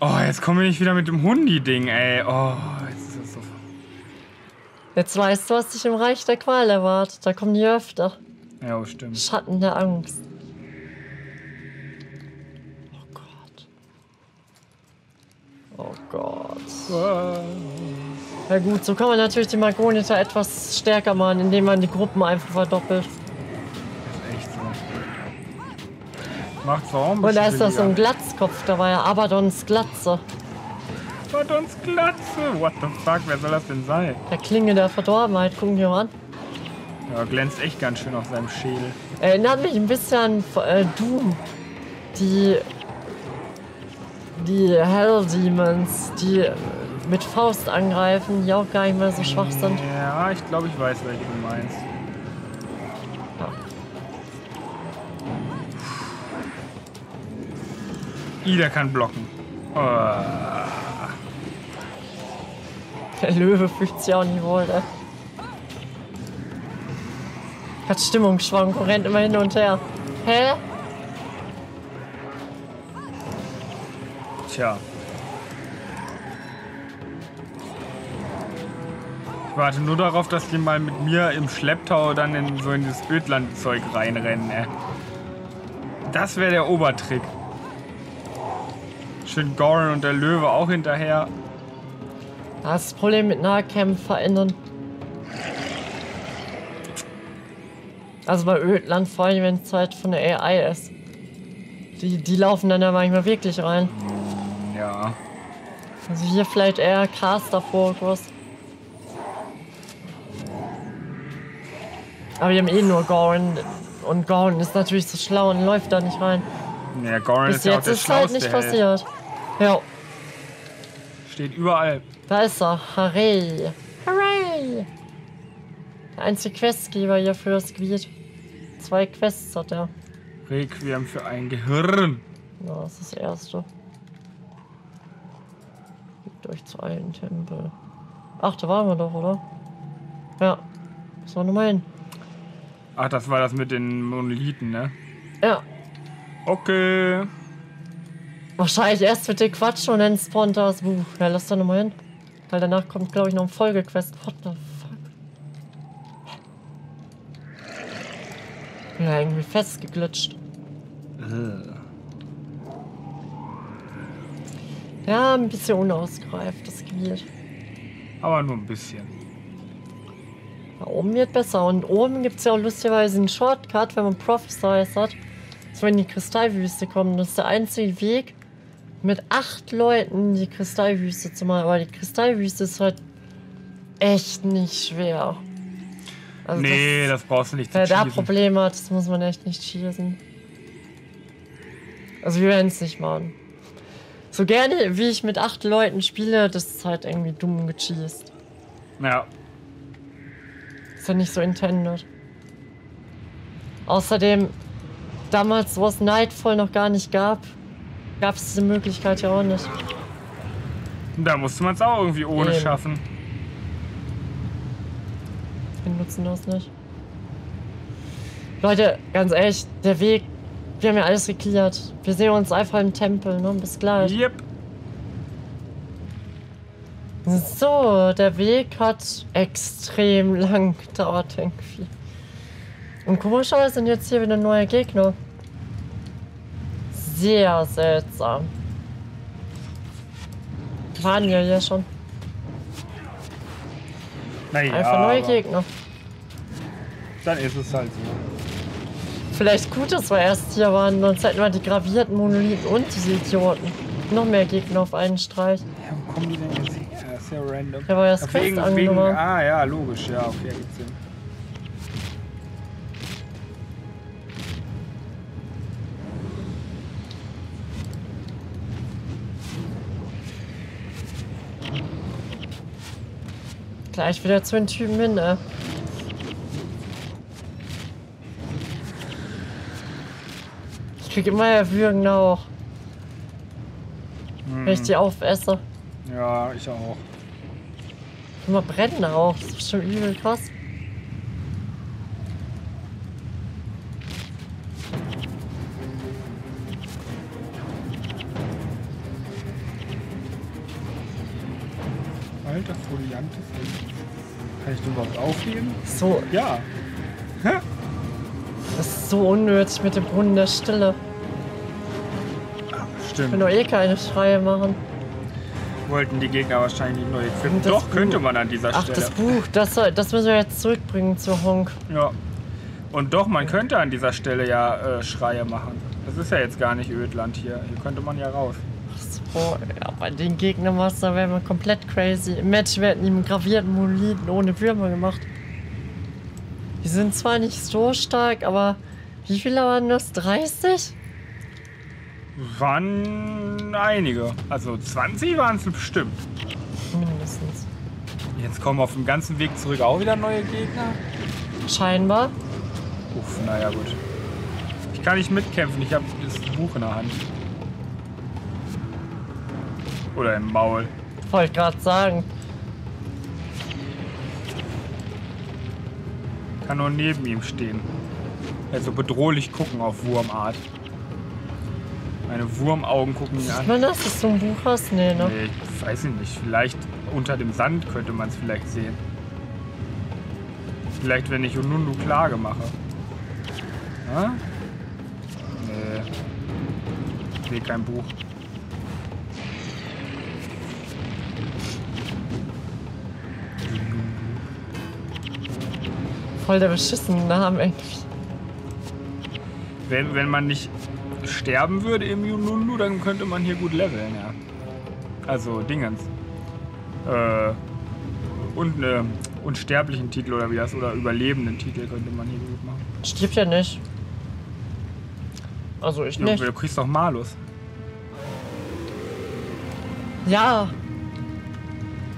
Oh, jetzt komme ich wieder mit dem Hundi-Ding, ey. Oh, jetzt. Jetzt weißt du, was dich im Reich der Qual erwartet. Da kommen die öfter. Ja, stimmt. Schatten der Angst. Oh Gott. Oh Gott. Ja gut, so kann man natürlich die Margoniter etwas stärker machen, indem man die Gruppen einfach verdoppelt. Echt so. Macht warum? Und da ist das so ein Glatzkopf dabei, Abadons Glatze. Verdammt Glatze. What the fuck, wer soll das denn sein? Der Klinge der Verdorbenheit, gucken wir mal an. Ja, glänzt echt ganz schön auf seinem Schädel. Erinnert mich ein bisschen an äh, Doom. Die. Die Hell Demons, die mit Faust angreifen, die auch gar nicht mehr so schwach sind. Ja, ich glaube, ich weiß, welche du meinst. Ja. Ida kann blocken. Oh. Der [LAUGHS] Löwe fühlt sich auch nicht wohl, ne? Hat Stimmungsschwankungen, rennt immer hin und her. Hä? Tja. Ich warte nur darauf, dass die mal mit mir im Schlepptau dann in so in das Ödlandzeug reinrennen, ey. Das wäre der Obertrick. Schön Goran und der Löwe auch hinterher. Das Problem mit Nahkämpfen verändern. Also bei Ödland, vor allem wenn es halt von der AI ist. Die, die laufen dann ja manchmal wirklich rein. Ja. Also hier vielleicht eher Caster-Fokus. Aber wir haben eh nur Goran. Und Goran ist natürlich so schlau und läuft da nicht rein. Ja, Goran Bis ist ja auch jetzt der ist halt nicht Held. passiert. Ja, Steht überall. da ist er. Hooray. Hooray. Der einzige Questgeber hier für das Gebiet. Zwei Quests hat er. Requiem für ein Gehirn. Ja, das ist das erste. Durch zu allen Tempel. Ach, da waren wir doch, oder? Ja. Das war nochmal hin. Ach, das war das mit den Monolithen, ne? Ja. Okay. Wahrscheinlich erst mit dem Quatsch und dann spawnt das Buch. Ja, lass da nochmal hin. Weil danach kommt, glaube ich, noch ein Folgequest. What the fuck? Ja, irgendwie festgeglitscht. Ja, ein bisschen unausgereift, das Gebiet. Aber nur ein bisschen. Da oben wird besser. Und oben gibt es ja auch lustigerweise einen Shortcut, wenn man Prophesize hat. So in die Kristallwüste kommen. Das ist der einzige Weg, mit acht Leuten die Kristallwüste zu machen. Aber die Kristallwüste ist halt echt nicht schwer. Also nee, das, brauchst du nicht zu wer da. Probleme hat, das muss man echt nicht schießen. Also wir werden es nicht machen. So gerne, wie ich mit acht Leuten spiele, das ist halt irgendwie dumm gecheased. Ja. Ist ja nicht so intended. Außerdem, damals, wo es Nightfall noch gar nicht gab, gab es diese Möglichkeit ja auch nicht. Da musste man es auch irgendwie ohne Eben. schaffen. Wir nutzen das nicht. Leute, ganz ehrlich, der Weg, wir haben ja alles geklärt. Wir sehen uns einfach im Tempel, ne? Bis gleich. Yep. So, der Weg hat extrem lang gedauert irgendwie. Und komischerweise sind jetzt hier wieder neue Gegner. Sehr seltsam. Waren ja hier schon. Naja, Einfach neue Gegner. dann ist es halt so. Vielleicht gut, dass wir erst hier waren, sonst hätten wir die gravierten Monolithen und diese Idioten. Noch mehr Gegner auf einen Streich. Ja, wo kommen die denn jetzt her? Ja, ist ja random. Ja, weil das Ja, Quest wegen, wegen, ah ja, logisch, ja, okay, ergibt Sinn. Gleich wieder zu den Typen hin, ne? Ich krieg immer Erwürgen auch, wenn ich die aufesse. Ja, ich auch. Immer brennen auch. Das ist schon übel krass. Alter, Foliantes. Kann ich den überhaupt aufheben? So, Ja. das ist so unnötig mit dem Brunnen der Stille. Ich will Stimmt. doch eh keine Schreie machen. Wollten die Gegner wahrscheinlich equippen. Und das Doch, könnte Buch. man an dieser Ach, Stelle. das Buch, das, soll, das müssen wir jetzt zurückbringen zu Honk. Ja. Und doch, man könnte an dieser Stelle ja äh, Schreie machen. Das ist ja jetzt gar nicht Ödland hier. Hier könnte man ja raus. Ach so, ja, bei den Gegnern was, da wären wir komplett crazy. Im Match werden mit gravierten Monolithen ohne Würmer gemacht. Die sind zwar nicht so stark, aber wie viele waren das? 30? Waren einige. Also 20 waren es bestimmt. mindestens. Jetzt kommen auf dem ganzen Weg zurück auch wieder neue Gegner. Scheinbar. Uff, naja, gut. Ich kann nicht mitkämpfen, ich habe das Buch in der Hand. Oder im Maul. Wollte gerade sagen. Kann nur neben ihm stehen. Also bedrohlich gucken auf Wurmart. Meine Wurmaugen gucken ihn an. man das, dass du ein Buch hast? Nee, ne? Nee, ich weiß ich nicht. Vielleicht unter dem Sand könnte man es vielleicht sehen. Vielleicht, wenn ich Unundu Klage mache. Ha? Nee. Ich sehe kein Buch. Voll der beschissene Name irgendwie. Wenn, wenn man nicht sterben würde im Unundu, dann könnte man hier gut leveln, ja. Also Dingens. Äh, und ne unsterblichen Titel oder wie das, oder überlebenden Titel könnte man hier gut machen. Stirbt ja nicht. Also ich Du, nicht. du kriegst doch Malus. Ja,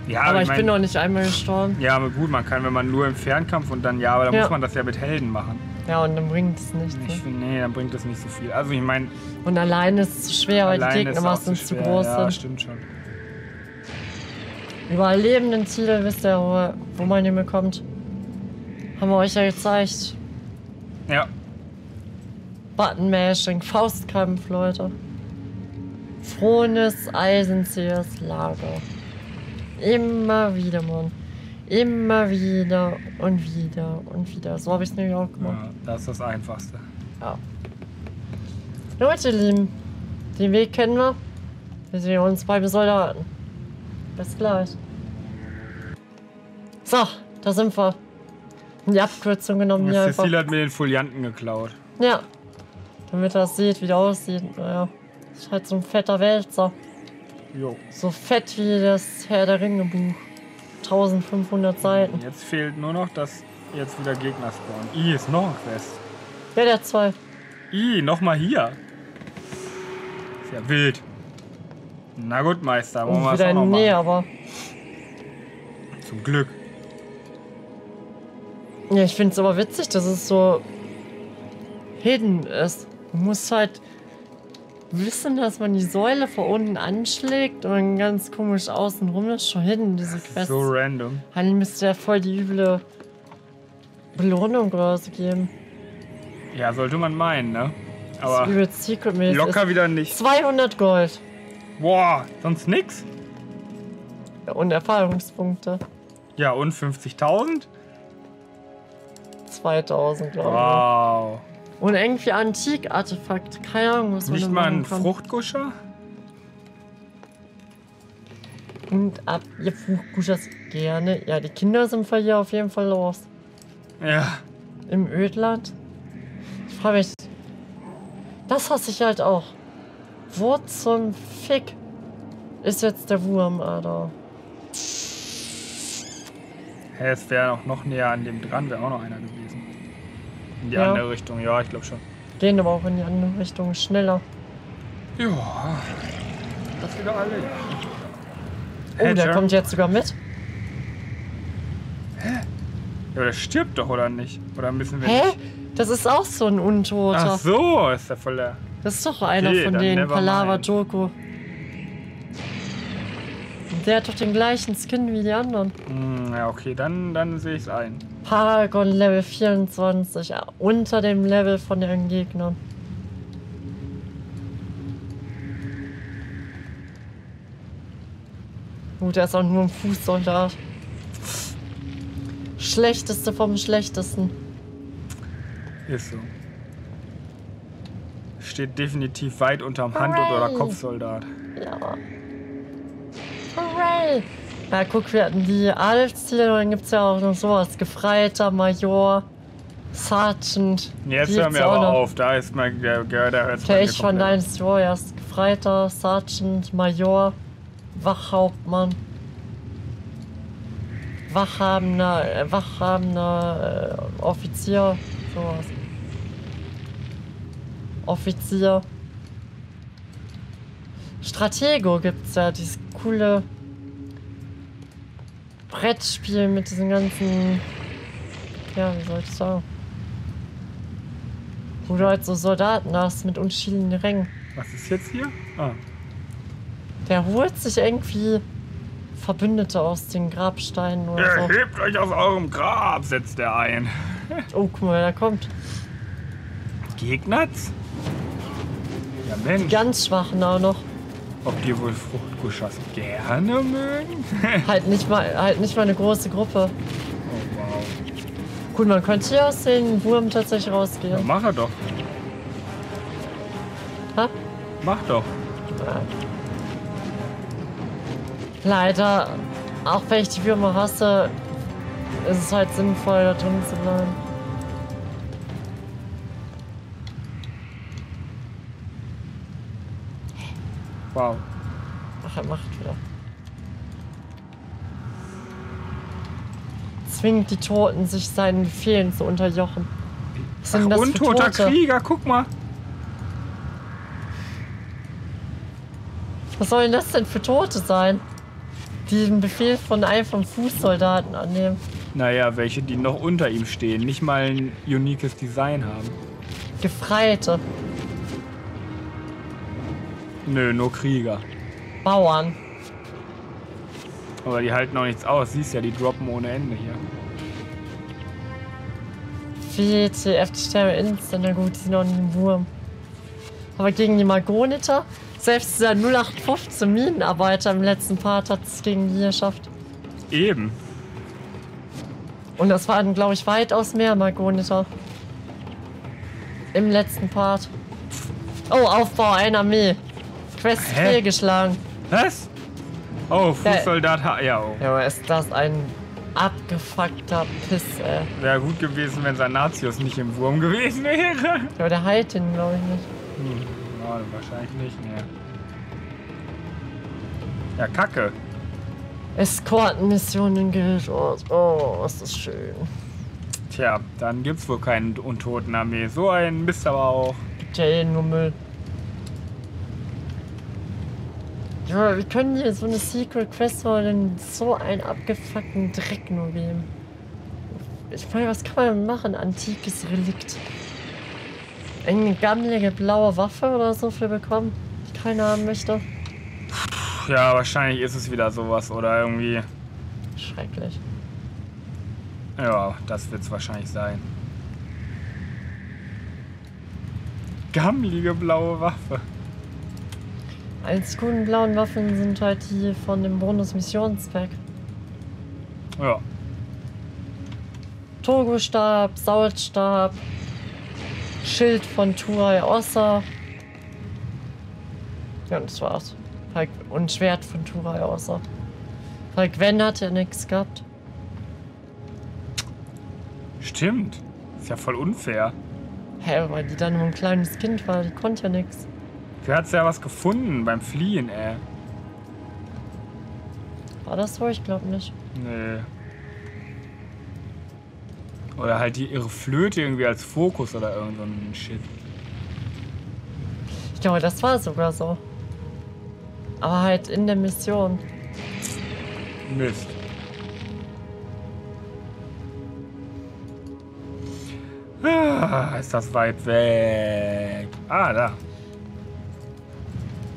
Ja, aber ich mein- bin noch nicht einmal gestorben. Ja, aber gut, man kann, wenn man nur im Fernkampf und dann, ja, aber dann Ja. muss man das ja mit Helden machen. Ja, und dann bringt es nichts. Ich Ne? nee, dann bringt das nicht so viel. Also ich meine, Und alleine ist es zu schwer, weil die auch Gegnermassen zu zu groß Ja, sind. stimmt schon. Überlebenden Ziele, wisst ihr, wo, wo man die bekommt. Haben wir euch ja gezeigt. Ja, Button-Mashing, Faustkampf, Leute. Frohes, eisenzähes Lager. Immer wieder, Mann. Immer wieder und wieder und wieder. So habe ich es nämlich auch gemacht. ja, das ist das Einfachste. Ja. Leute, Lieben, den Weg kennen wir. Wir sehen uns beim Soldaten. Bis gleich. So, da sind wir. Die Abkürzung genommen hier einfach. Cecile hat mir den Folianten geklaut. Ja. Damit ihr das seht, wie der aussieht. Naja. Ist halt so ein fetter Wälzer. Jo. So fett wie das Herr der Ringe Buch. 1500 Seiten. Jetzt fehlt nur noch, dass jetzt wieder Gegner spawnen. I, ist noch ein Quest. Ja, der zwei. I, nochmal hier. Ist ja wild. Na gut, Meister, wollen wir es wieder auch noch in der Nähe, machen. aber. Zum Glück. Ja, ich finde es aber witzig, dass es so hidden ist. Du musst halt wissen, dass man die Säule von unten anschlägt und dann ganz komisch außen rum ist schon hidden, diese Quests. So random. Dann müsste ja voll die üble Belohnung oder so geben. Ja, sollte man meinen, ne? das Aber übelst secretmäßig locker ist. wieder nicht. 200 Gold Boah, sonst nix? und Erfahrungspunkte. Ja, und 50.000? 2000, glaube Wow. Und irgendwie Antik-Artefakt. Keine Ahnung, was man Nicht mal ein. Fruchtguscher? Und ab, ihr Fruchtgut das gerne. Ja, die Kinder sind hier auf jeden Fall los. Ja. Im Ödland. Ich frage mich. Das hasse ich halt auch. Wo zum Fick ist jetzt der Wurm, Alter? Hä, es wäre auch noch näher an dem dran, wäre auch noch einer gewesen. In die Ja. andere Richtung, ja, ich glaube schon. Gehen aber auch in die andere Richtung schneller. Ja. Das wieder alle. Oh, der Hedger? kommt jetzt sogar mit. Ja, aber der stirbt doch, oder nicht? Oder müssen wir Hä? nicht? Das ist auch so ein Untoter. Ach so, ist der voll der. Das ist doch einer Okay, von denen, Palava. Joko. Der hat doch den gleichen Skin wie die anderen. Hm, ja, okay, dann, dann sehe ich es ein. Paragon Level 24, ja, unter dem Level von den Gegnern. Gut, er ist auch nur ein Fußsoldat. Schlechteste vom Schlechtesten. Ist so. Steht definitiv weit unterm Hand- oder. Kopfsoldat. Ja. Hooray! Ja, guck, wir hatten die Adelsziele und dann gibt es ja auch noch sowas. Gefreiter, Major, Sergeant. Jetzt Die hör gibt's mir ja auch aber noch. auf, da ist mein, der, der, der hört's bei Okay, ich von komplett. Dynasty Warriors. Gefreiter, Sergeant, Major, Wachhauptmann. Wachhabender, äh, Wachhabender äh, Offizier, sowas. Offizier. Stratego gibt's ja, dieses coole Brettspiel mit diesen ganzen. Ja, wie soll ich sagen? Wo du halt so Soldaten hast mit unterschiedlichen Rängen. Was ist jetzt hier? Ah. Der holt sich irgendwie Verbündete aus den Grabsteinen oder so. Erhebt euch aus eurem Grab, setzt er ein. Oh, guck mal, wer da kommt. Gegnert? Ja, Mensch. Ganz schwachen auch noch. Ob die wohl Fruchtguschers gerne mögen? [LAUGHS] Halt nicht mal, halt nicht mal eine große Gruppe. oh, wow. Gut, man könnte hier aus den Wurm tatsächlich Ja, rausgehen. mach er doch. Ha? Mach doch. Ja. Leider, auch wenn ich die Würmer hasse, ist es halt sinnvoll, da drin zu bleiben. Wow. Ach, er macht wieder. Zwingt die Toten, sich seinen Befehlen zu unterjochen. Was sind Ach, das für untoter Tote? Krieger, guck mal. Was sollen das denn für Tote sein? Die den Befehl von einem von Fußsoldaten annehmen. Naja, welche, die noch unter ihm stehen, nicht mal ein uniques Design haben. Gefreite. Nö, nur Krieger. Bauern. Aber die halten auch nichts aus. Siehst ja, die droppen ohne Ende hier. WTF, die sterben instant. Na gut, die sind noch nicht im Wurm. Aber gegen die Margoniter, selbst dieser 0815 Minenarbeiter im letzten Part hat es gegen die geschafft. Eben. Und das waren, glaube ich, weitaus mehr Margoniter. Im letzten Part. Oh, Aufbau einer Armee. Quest Hä? fehlgeschlagen. Was? Oh, Fußsoldat. Ha ja, oh. Ja, aber ist das ein abgefuckter Piss, ey. Wäre gut gewesen, wenn Sanatius nicht im Wurm gewesen wäre. Ja, der heilt ihn, glaube ich, nicht. Hm, ja, wahrscheinlich nicht, ne. Ja, Kacke. Eskortenmissionen gilt. Oh, oh, ist das schön. Tja, dann gibt's wohl keinen Untotenarmee. So ein Mist aber auch. Gibt ja eh nur Müll. Ja, wir können hier so eine Secret Quest holen, so einen abgefuckten Dreck nur geben. Ich meine, was kann man machen? Antikes Relikt. Eine gammelige blaue Waffe oder so für bekommen, die keiner haben möchte. Ja, wahrscheinlich ist es wieder sowas oder irgendwie. Schrecklich. Ja, das wird's wahrscheinlich sein. Gammelige blaue Waffe. Eins guten blauen Waffen sind halt die von dem Bonus-Missionspack. Ja. Togo-Stab, Saulstab, Schild von Turai Ossa. Ja, und das war's. Und Schwert von Turai Ossa. Weil Gwen hat ja nichts gehabt. Stimmt. Ist ja voll unfair. Hä, weil die dann nur ein kleines Kind war, die konnte ja nichts. Du hast ja was gefunden beim Fliehen, ey. War das so? Ich glaube nicht. Nee. Oder halt die, ihre Flöte irgendwie als Fokus oder irgend so ein Shit. Ich glaube, das war sogar so. Aber halt in der Mission. Mist. Ah, ist das weit weg. Ah, da.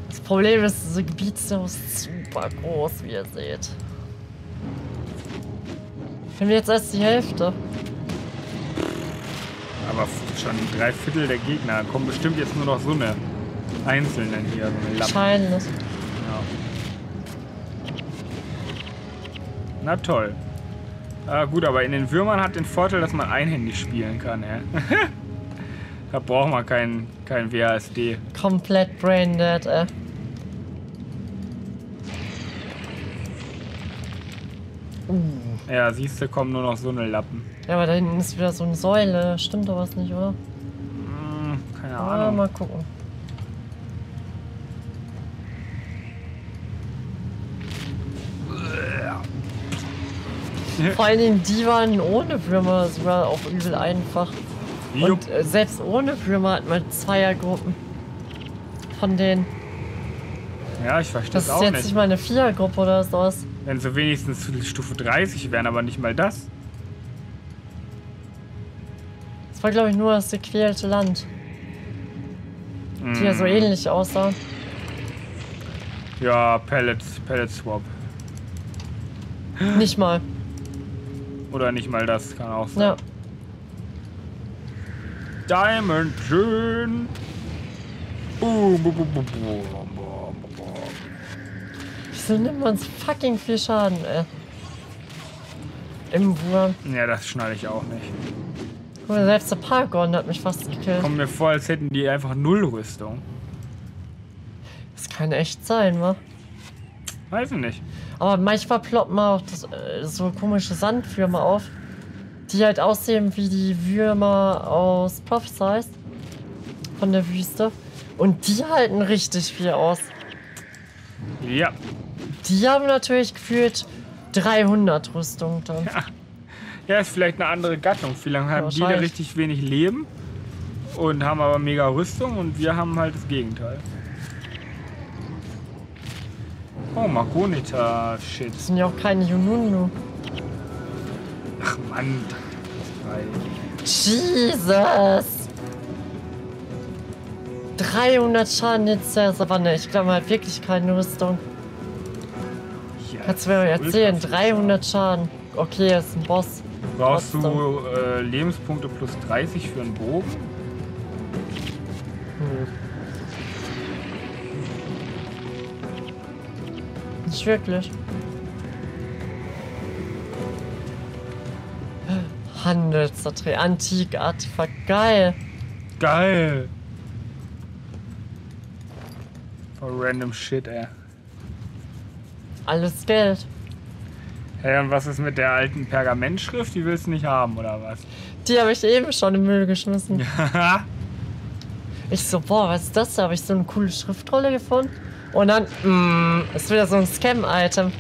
Das Problem ist, diese Gebiete auch super groß, wie ihr seht. Ich bin jetzt erst die Hälfte. Aber schon drei Viertel der Gegner. Kommen bestimmt jetzt nur noch so eine Einzelnen hier. So eine. Wahrscheinlich. Ja. Na toll. Ah, gut, aber in den Würmern hat den Vorteil, dass man einhändig spielen kann. Ja? [LAUGHS] da braucht man kein, kein WASD. Komplett braindead, ey. Ja, siehst du, kommen nur noch so eine Lappen. Ja, aber da hinten ist wieder so eine Säule. Stimmt doch was nicht, oder? Hm, keine Ah, Ahnung. mal gucken. [LAUGHS] Vor allen Dingen, die waren ohne Würmer sogar auch übel einfach. Jupp. Und äh, selbst ohne Würmer hat man Zweiergruppen. Von denen. Ja, ich verstehe Das es ist auch jetzt nicht. nicht mal eine Vierergruppe oder sowas. Wenn sie wenigstens Stufe 30 wären, aber nicht mal das. Das war, glaube ich, nur das gequälte Land, die ja so Mm. ähnlich aussahen. Ja, Pellet, Pellet Swap. Nicht mal. Oder nicht mal das, kann auch sein. Ja. Diamond schön. Boom, boom, boom, boom, boom, boom, boom. Wieso nimmt man fucking viel Schaden, ey? Im Wurm. Ja, das schneide ich auch nicht. Guck mal, selbst der Paragon hat mich fast gekillt. Kommt mir vor, als hätten die einfach null Rüstung. Das kann echt sein, wa? Weiß ich nicht. Aber manchmal ploppen auch das, äh, so komische Sandwürmer auf, die halt aussehen wie die Würmer aus Prophesize von der Wüste. Und die halten richtig viel aus. Ja. Die haben natürlich gefühlt 300 Rüstung dann. Ja, ist vielleicht eine andere Gattung. Vielleicht haben die da richtig wenig Leben und haben aber mega Rüstung und wir haben halt das Gegenteil. Oh, Magonita, shit. Das sind ja auch keine Yununu. Ach Mann. Jesus! 300 Schaden jetzt der Savanne. Ich glaube, man hat wirklich keine Rüstung. Ja, Kannst du mir erzählen? ultra viel 300 Schaden. Okay, das ist ein Boss. Brauchst trotzdem. du äh, Lebenspunkte plus 30 für einen Bogen? Nicht wirklich. Handelsverträge, Antikartefakt, geil. Geil! For random shit, ey. Alles Geld. Hey, und was ist mit der alten Pergamentschrift? Die willst du nicht haben, oder was? Die habe ich eben schon im Müll geschmissen. [LAUGHS] Ich so, boah, was ist das? Da habe ich so eine coole Schriftrolle gefunden. Und dann, mm, ist wieder so ein Scam-Item.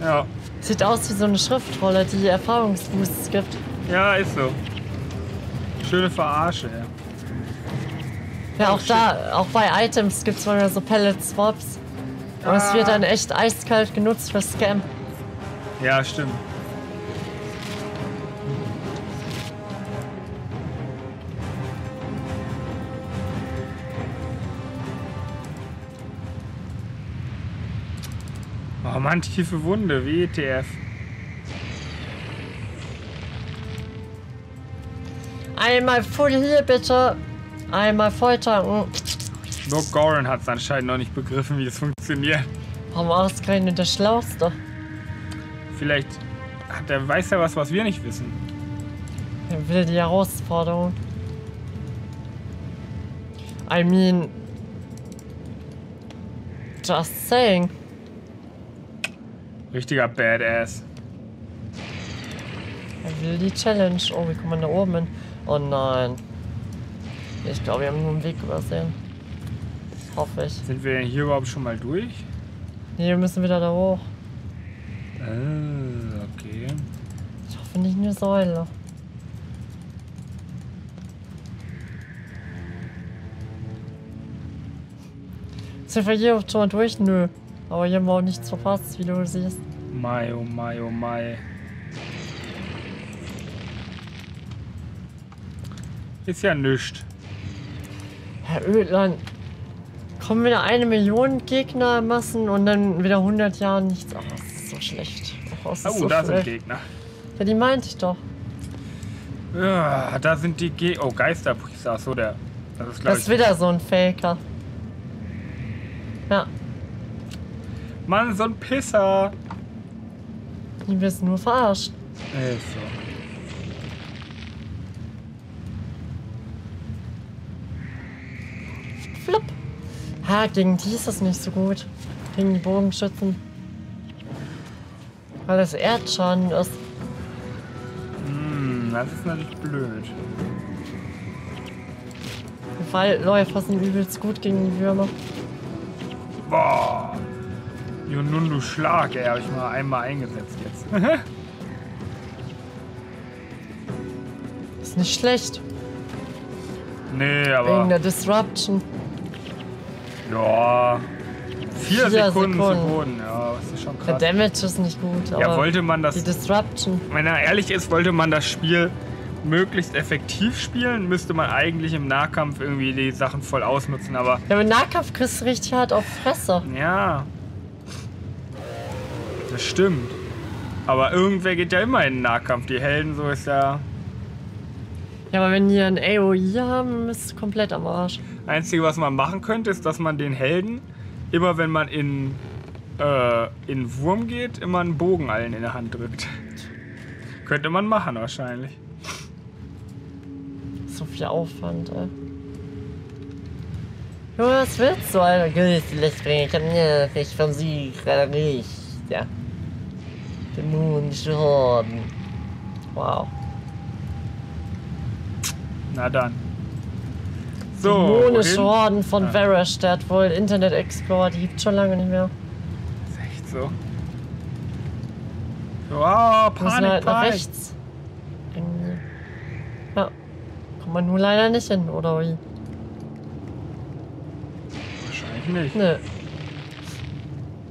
ja. Sieht aus wie so eine Schriftrolle, die Erfahrungsboosts gibt. Ja, ist so. Schöne Verarsche. Ja, Oh, auch da, auch bei Items gibt es manchmal so Pellet-Swaps. Und es Ah. wird dann echt eiskalt genutzt für Scam. Ja, stimmt. Oh Mann, tiefe Wunde, WTF. Einmal voll hier bitte. Einmal voll tanken. Nur Goran hat es anscheinend noch nicht begriffen, wie es funktioniert. Warum ausgerechnet der Schlauste? Vielleicht hat er, weiß er was, was wir nicht wissen. Er will die Herausforderung. I mean. Just saying. Richtiger Badass. Er will die Challenge. Oh, wie kommt man da oben hin? Oh nein. Ich glaube, wir haben nur einen Weg übersehen. Hoffe ich. Sind wir denn hier überhaupt schon mal durch? Nee, wir müssen wieder da hoch. Äh, okay. Ich hoffe nicht eine Säule. Sind wir hier schon mal durch? Nö. Aber hier haben wir auch nichts verpasst, wie du siehst. Mai, oh Mai, oh Mai. Ist ja nichts. Herr Ödland, kommen wieder eine Million Gegnermassen und dann wieder 100 Jahre nichts. Ach, das ist so schlecht. Ist Oh, so da sind. Gegner. Ja, die meinte ich doch. Ja, da sind die Ge Oh, Geisterpriester. Achso, der. Das ist, Das ist wieder so ein Faker. Ja, Mann, so ein Pisser. die wirst nur verarscht. Ist so. Ha, gegen die ist das nicht so gut. Gegen die Bogenschützen. Weil das Erdschaden ist. Hm, das ist natürlich blöd. Die Waldläufer sind übelst gut gegen die Würmer. Boah. Junundu Schlag, ey, habe ich mal einmal eingesetzt jetzt. Ist nicht schlecht. nee, Wegen aber. der Disruption. Ja. Vier, Vier Sekunden, Sekunden. zu Boden. Ja, das ist schon Der krass. Damage ist nicht gut, aber Ja, wollte man das die Disruption. Wenn er ehrlich ist, wollte man das Spiel möglichst effektiv spielen, müsste man eigentlich im Nahkampf irgendwie die Sachen voll ausnutzen. Aber Ja, im Nahkampf kriegst du richtig hart auf Fresse. ja, das stimmt. Aber irgendwer geht ja immer in den Nahkampf. Die Helden, so ist ja. Ja, aber wenn die ein AOE haben, ist es komplett am Arsch. Einzige, was man machen könnte, ist, dass man den Helden immer, wenn man in, äh, in Wurm geht, immer einen Bogen allen in der Hand drückt. könnte man machen, wahrscheinlich. So viel Aufwand, ey. Jo, was willst du, Alter? Vielleicht bin ich nerv, ich vom Sieg, gerade nicht. Ja. Dämonische Horden. Wow. Na dann. So. Dämonische? Horden von Ja. Verrastadt, wohl Internet Explorer, die gibt's schon lange nicht mehr. Ist echt so. So, ah, Wir müssen Panik, halt nach Panik. rechts. Irgendwie. Ja. Kommt man nur leider nicht hin, oder wie? Wahrscheinlich nicht. Nö.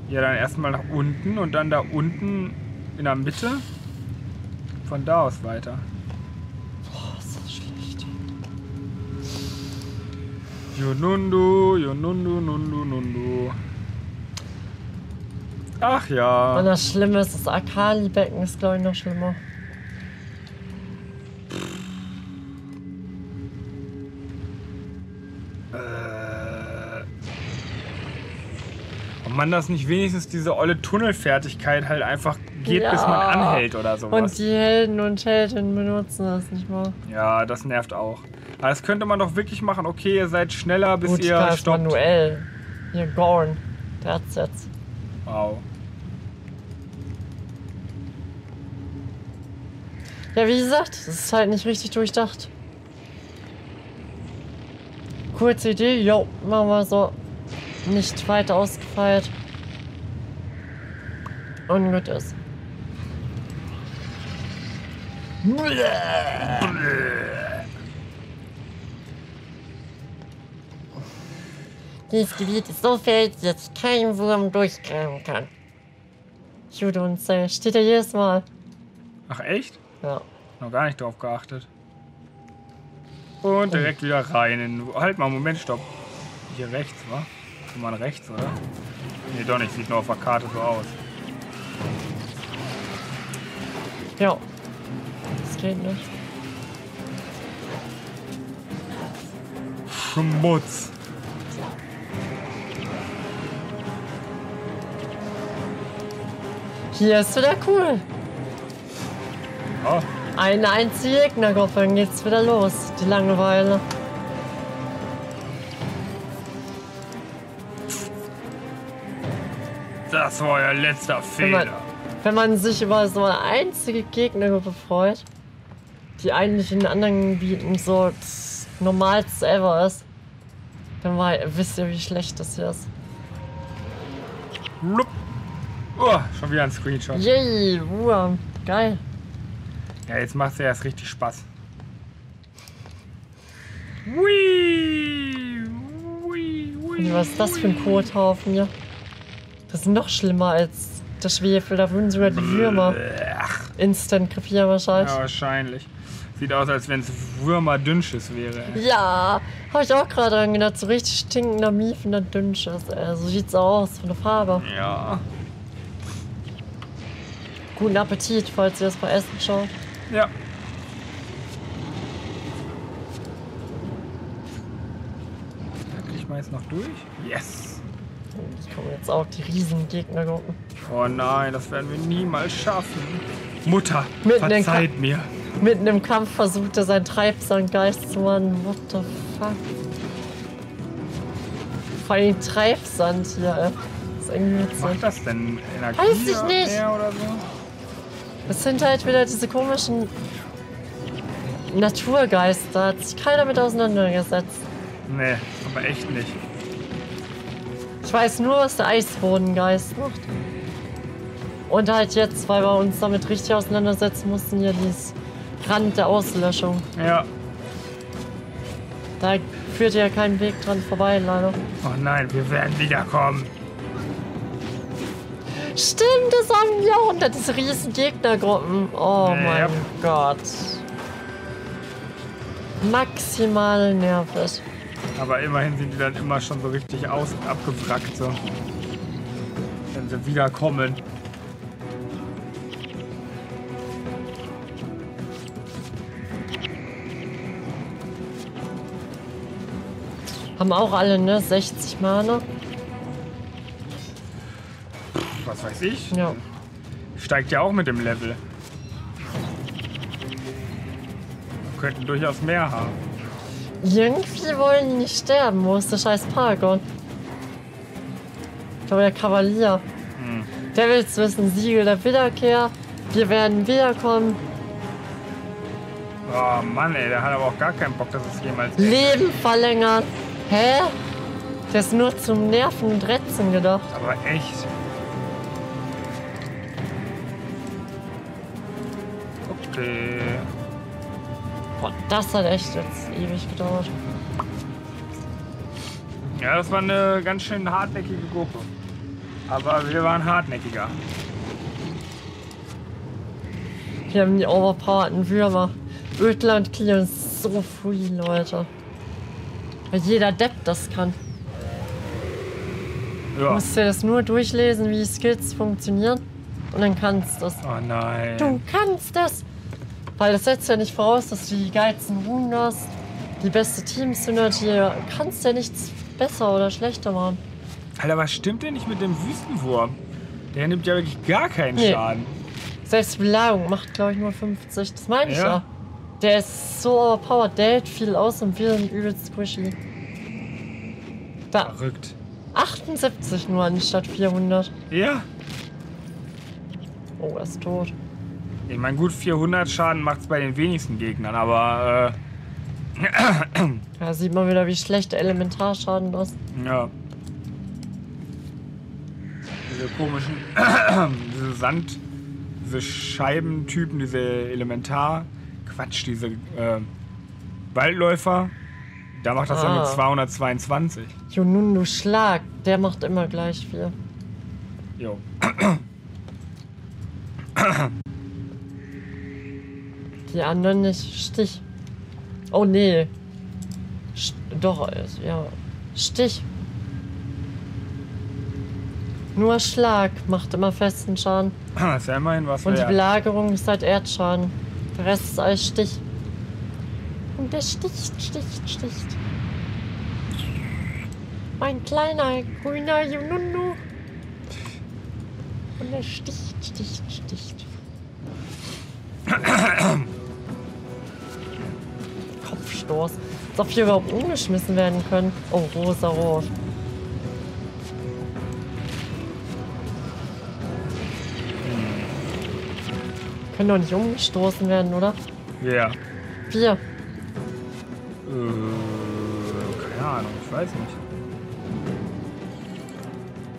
Ja, dann erstmal nach unten und dann da unten in der Mitte. Von da aus weiter. Yonundu, Yonundu, Nundu, Nundu. Ach Und ja. das Schlimme ist, das Akali-Becken ist, glaube ich, noch schlimmer. Äh. Ob man das nicht wenigstens diese olle Tunnelfertigkeit halt einfach geht, Ja. bis man anhält oder sowas. Und die Helden und Heldinnen benutzen das nicht mal. Ja, das nervt auch. Aber das könnte man doch wirklich machen. Okay, ihr seid schneller, bis Gut, ihr stoppt. manuell. Hier, Gorn. Der hat's jetzt. Wow. Ja, wie gesagt, das ist halt nicht richtig durchdacht. Kurze Idee, jo, machen wir so. Nicht weiter ausgefeilt. Und gut ist. Dieses Gebiet ist so fällig, dass kein Wurm durchgraben kann. Jude und Say, steht ja jedes Mal. Ach echt? Ja. Noch gar nicht drauf geachtet. Und direkt wieder rein. In, halt mal, Moment, stopp. Hier rechts, wa? Guck mal rechts, oder? Nee, doch nicht. Sieht nur auf der Karte so aus. Ja. Das geht nicht. Schmutz. Hier ist wieder cool. Oh, Eine einzige Gegnergruppe, dann geht's wieder los. Die Langeweile. das war euer letzter Wenn man, Fehler. wenn man sich über so eine einzige Gegnergruppe freut, die eigentlich in anderen Gebieten so das Normalste ever ist, dann war, wisst ihr, wie schlecht das hier ist. Blub. Oh, schon wieder ein Screenshot. Yay, Wurm. Geil. Ja, jetzt macht's ja erst richtig Spaß. Hui, hui, hui, Was ist das für ein Kothaufen hier? Das ist noch schlimmer als der Schwefel. Da würden sogar die Würmer instant krepieren wahrscheinlich. ja, wahrscheinlich. Sieht aus, als wenn es Würmer-Dünnsches wäre. ey. Ja, habe ich auch gerade dran gedacht. So richtig stinkender, miefender Dünnschiss. Ey. So sieht's aus von der Farbe. Ja. Guten Appetit, falls ihr das bei Essen schaut. Ja. Ich mal jetzt noch durch. Yes. Ich komme jetzt auch die riesen Gegnergruppen. Oh nein, das werden wir niemals schaffen. Mutter, Mitten verzeiht mir. Mitten im Kampf versucht er seinen Treibsandgeist zu machen. What the fuck? Vor allem Treibsand hier, ey. Irgendwie Macht das denn Energie Weiß ich nicht. mehr oder so? Es sind halt wieder diese komischen Naturgeister. Hat sich keiner mit auseinandergesetzt. Nee, aber echt nicht. Ich weiß nur, was der Eisbodengeist macht. Und halt jetzt, weil wir uns damit richtig auseinandersetzen mussten, hier dieses Rand der Auslöschung. Ja. Da führt ja kein Weg dran vorbei, leider. Oh nein, wir werden wiederkommen. Stimmt, das haben wir auch unter diese riesen Gegnergruppen. Oh mein Gott. Maximal nervig. Aber immerhin sind die dann immer schon so richtig aus und abgewrackt. So. Wenn sie wiederkommen. Haben auch alle, ne? 60 Mana. Was weiß ich. Ja. Steigt ja auch mit dem Level. Könnten durchaus mehr haben. Irgendwie wollen die nicht sterben. Wo ist der scheiß Paragon? Ich glaube, der Kavalier. Hm. Der will's wissen. Siegel der Wiederkehr. Wir werden wiederkommen. Oh Mann, ey, der hat aber auch gar keinen Bock, dass es jemals. Leben verlängern. Hä? Der ist nur zum Nerven und Retzen gedacht. Aber echt. Okay. Boah, das hat echt jetzt ewig gedauert. Ja, das war eine ganz schön hartnäckige Gruppe. Aber wir waren hartnäckiger. Wir haben die overpowerten Würmer. Ödland clearen so free, Leute. Weil jeder Depp das kann. Du Ja. musst dir das nur durchlesen, wie Skills funktionieren. Und dann kannst du das. Oh nein. Du kannst das! Weil das setzt ja nicht voraus, dass du die geilsten Runen hast, die beste Team-Synergy. Du kannst ja nichts besser oder schlechter machen. Alter, was stimmt denn nicht mit dem Wüstenwurm? Der nimmt ja wirklich gar keinen Nee. Schaden. Selbst Belagerung macht, glaube ich, nur 50. Das meine ich ja. Ja. Der ist so overpowered, der hält viel aus und wir sind übelst squishy. Da, Verrückt. 78 nur anstatt 400. Ja. Oh, er ist tot. Ich meine, gut, 400 Schaden macht es bei den wenigsten Gegnern, aber [CLEARS THROAT] Da sieht man wieder, wie schlecht der Elementarschaden ist. äh, ja. Diese komischen, [CLEARS THROAT] diese Sand, diese Scheibentypen, diese Elementar, Quatsch, diese äh, Waldläufer, da macht das dann nur Ah. 222. Junundu Schlag, der macht immer gleich viel. Jo. [CLEARS THROAT] Die anderen nicht. Stich. Oh nee. St doch, ja. Stich. Nur Schlag macht immer festen Schaden. Das ist ja immerhin was Und die. Belagerung ist halt Erdschaden. Der Rest ist alles Stich. Und der sticht, sticht, sticht. Mein kleiner grüner Junundu. Und der sticht, sticht, sticht. Kopfstoß. Als ob wir überhaupt umgeschmissen werden können. Oh, rosa rot. Können doch nicht umgestoßen werden, oder? Ja. Wir. Äh, keine Ahnung, ich weiß nicht.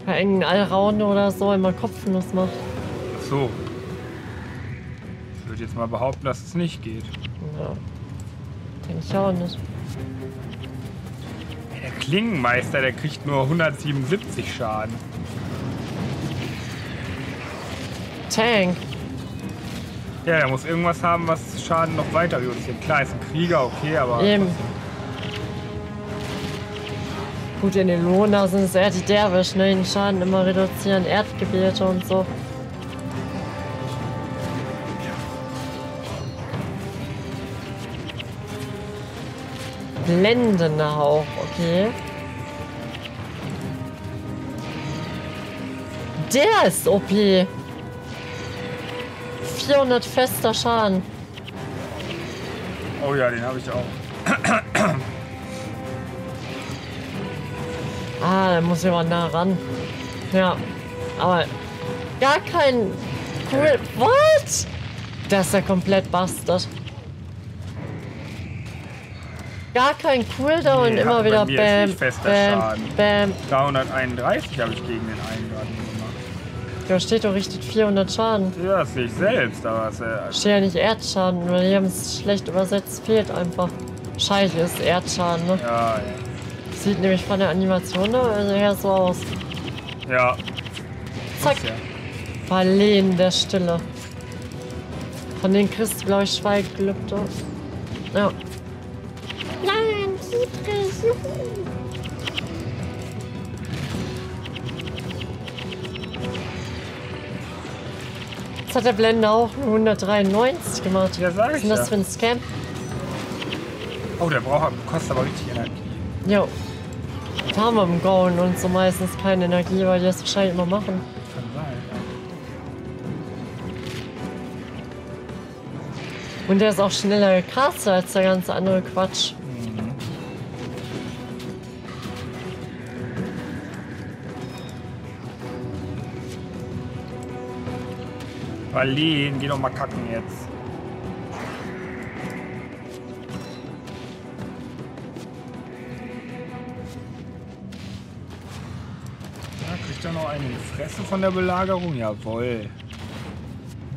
Bei engen Allraunde oder so immer Kopfnuss macht. Ach so. Ich würde jetzt mal behaupten, dass es nicht geht. Ja. Denke ich auch nicht. Der Klingenmeister, der kriegt nur 177 Schaden. Tank. Ja, der muss irgendwas haben, was Schaden noch weiter reduziert. Klar, ist ein Krieger, okay, aber. Eben. Gut, in den Lohner sind es eher die Derwisch, ne? Den Schaden immer reduzieren, Erdgebete und so. Blendender Hauch, okay. Der ist OP. 400 fester Schaden. Oh ja, den habe ich auch. Ah, da muss ich aber nah ran. Ja, aber gar kein cool. What? Das ist ja komplett bastard. Gar kein Cooldown, Nee, immer wieder Bam, Bam, Schaden. Bam. 331 habe ich gegen den einen gerade gemacht. Da steht doch richtig 400 Schaden. Ja, das sehe ich selbst, aber es, äh, Steht ja nicht Erdschaden, weil die haben es schlecht übersetzt, fehlt einfach. Scheiße, ist Erdschaden, ne? ja, ja. Sieht nämlich von der Animation da also her so aus. Ja, Zack, ja. Verlehen der Stille. Von den kriegst du, glaube ich, Schweiggelübde. Ja. Dietrich, juhu. Jetzt hat der Blender auch nur 193 gemacht. Ja, sag Was ich ist denn das ja. für ein Scam? Oh, der braucht, kostet aber richtig Energie. Jo. Da haben wir im Gauen und so meistens keine Energie, weil die das wahrscheinlich immer machen. Kann sein, ja. Und der ist auch schneller gecastet als der ganze andere Quatsch. Marleen, geh doch mal kacken jetzt. Ja, kriegt er noch eine in die Fresse von der Belagerung? Jawohl.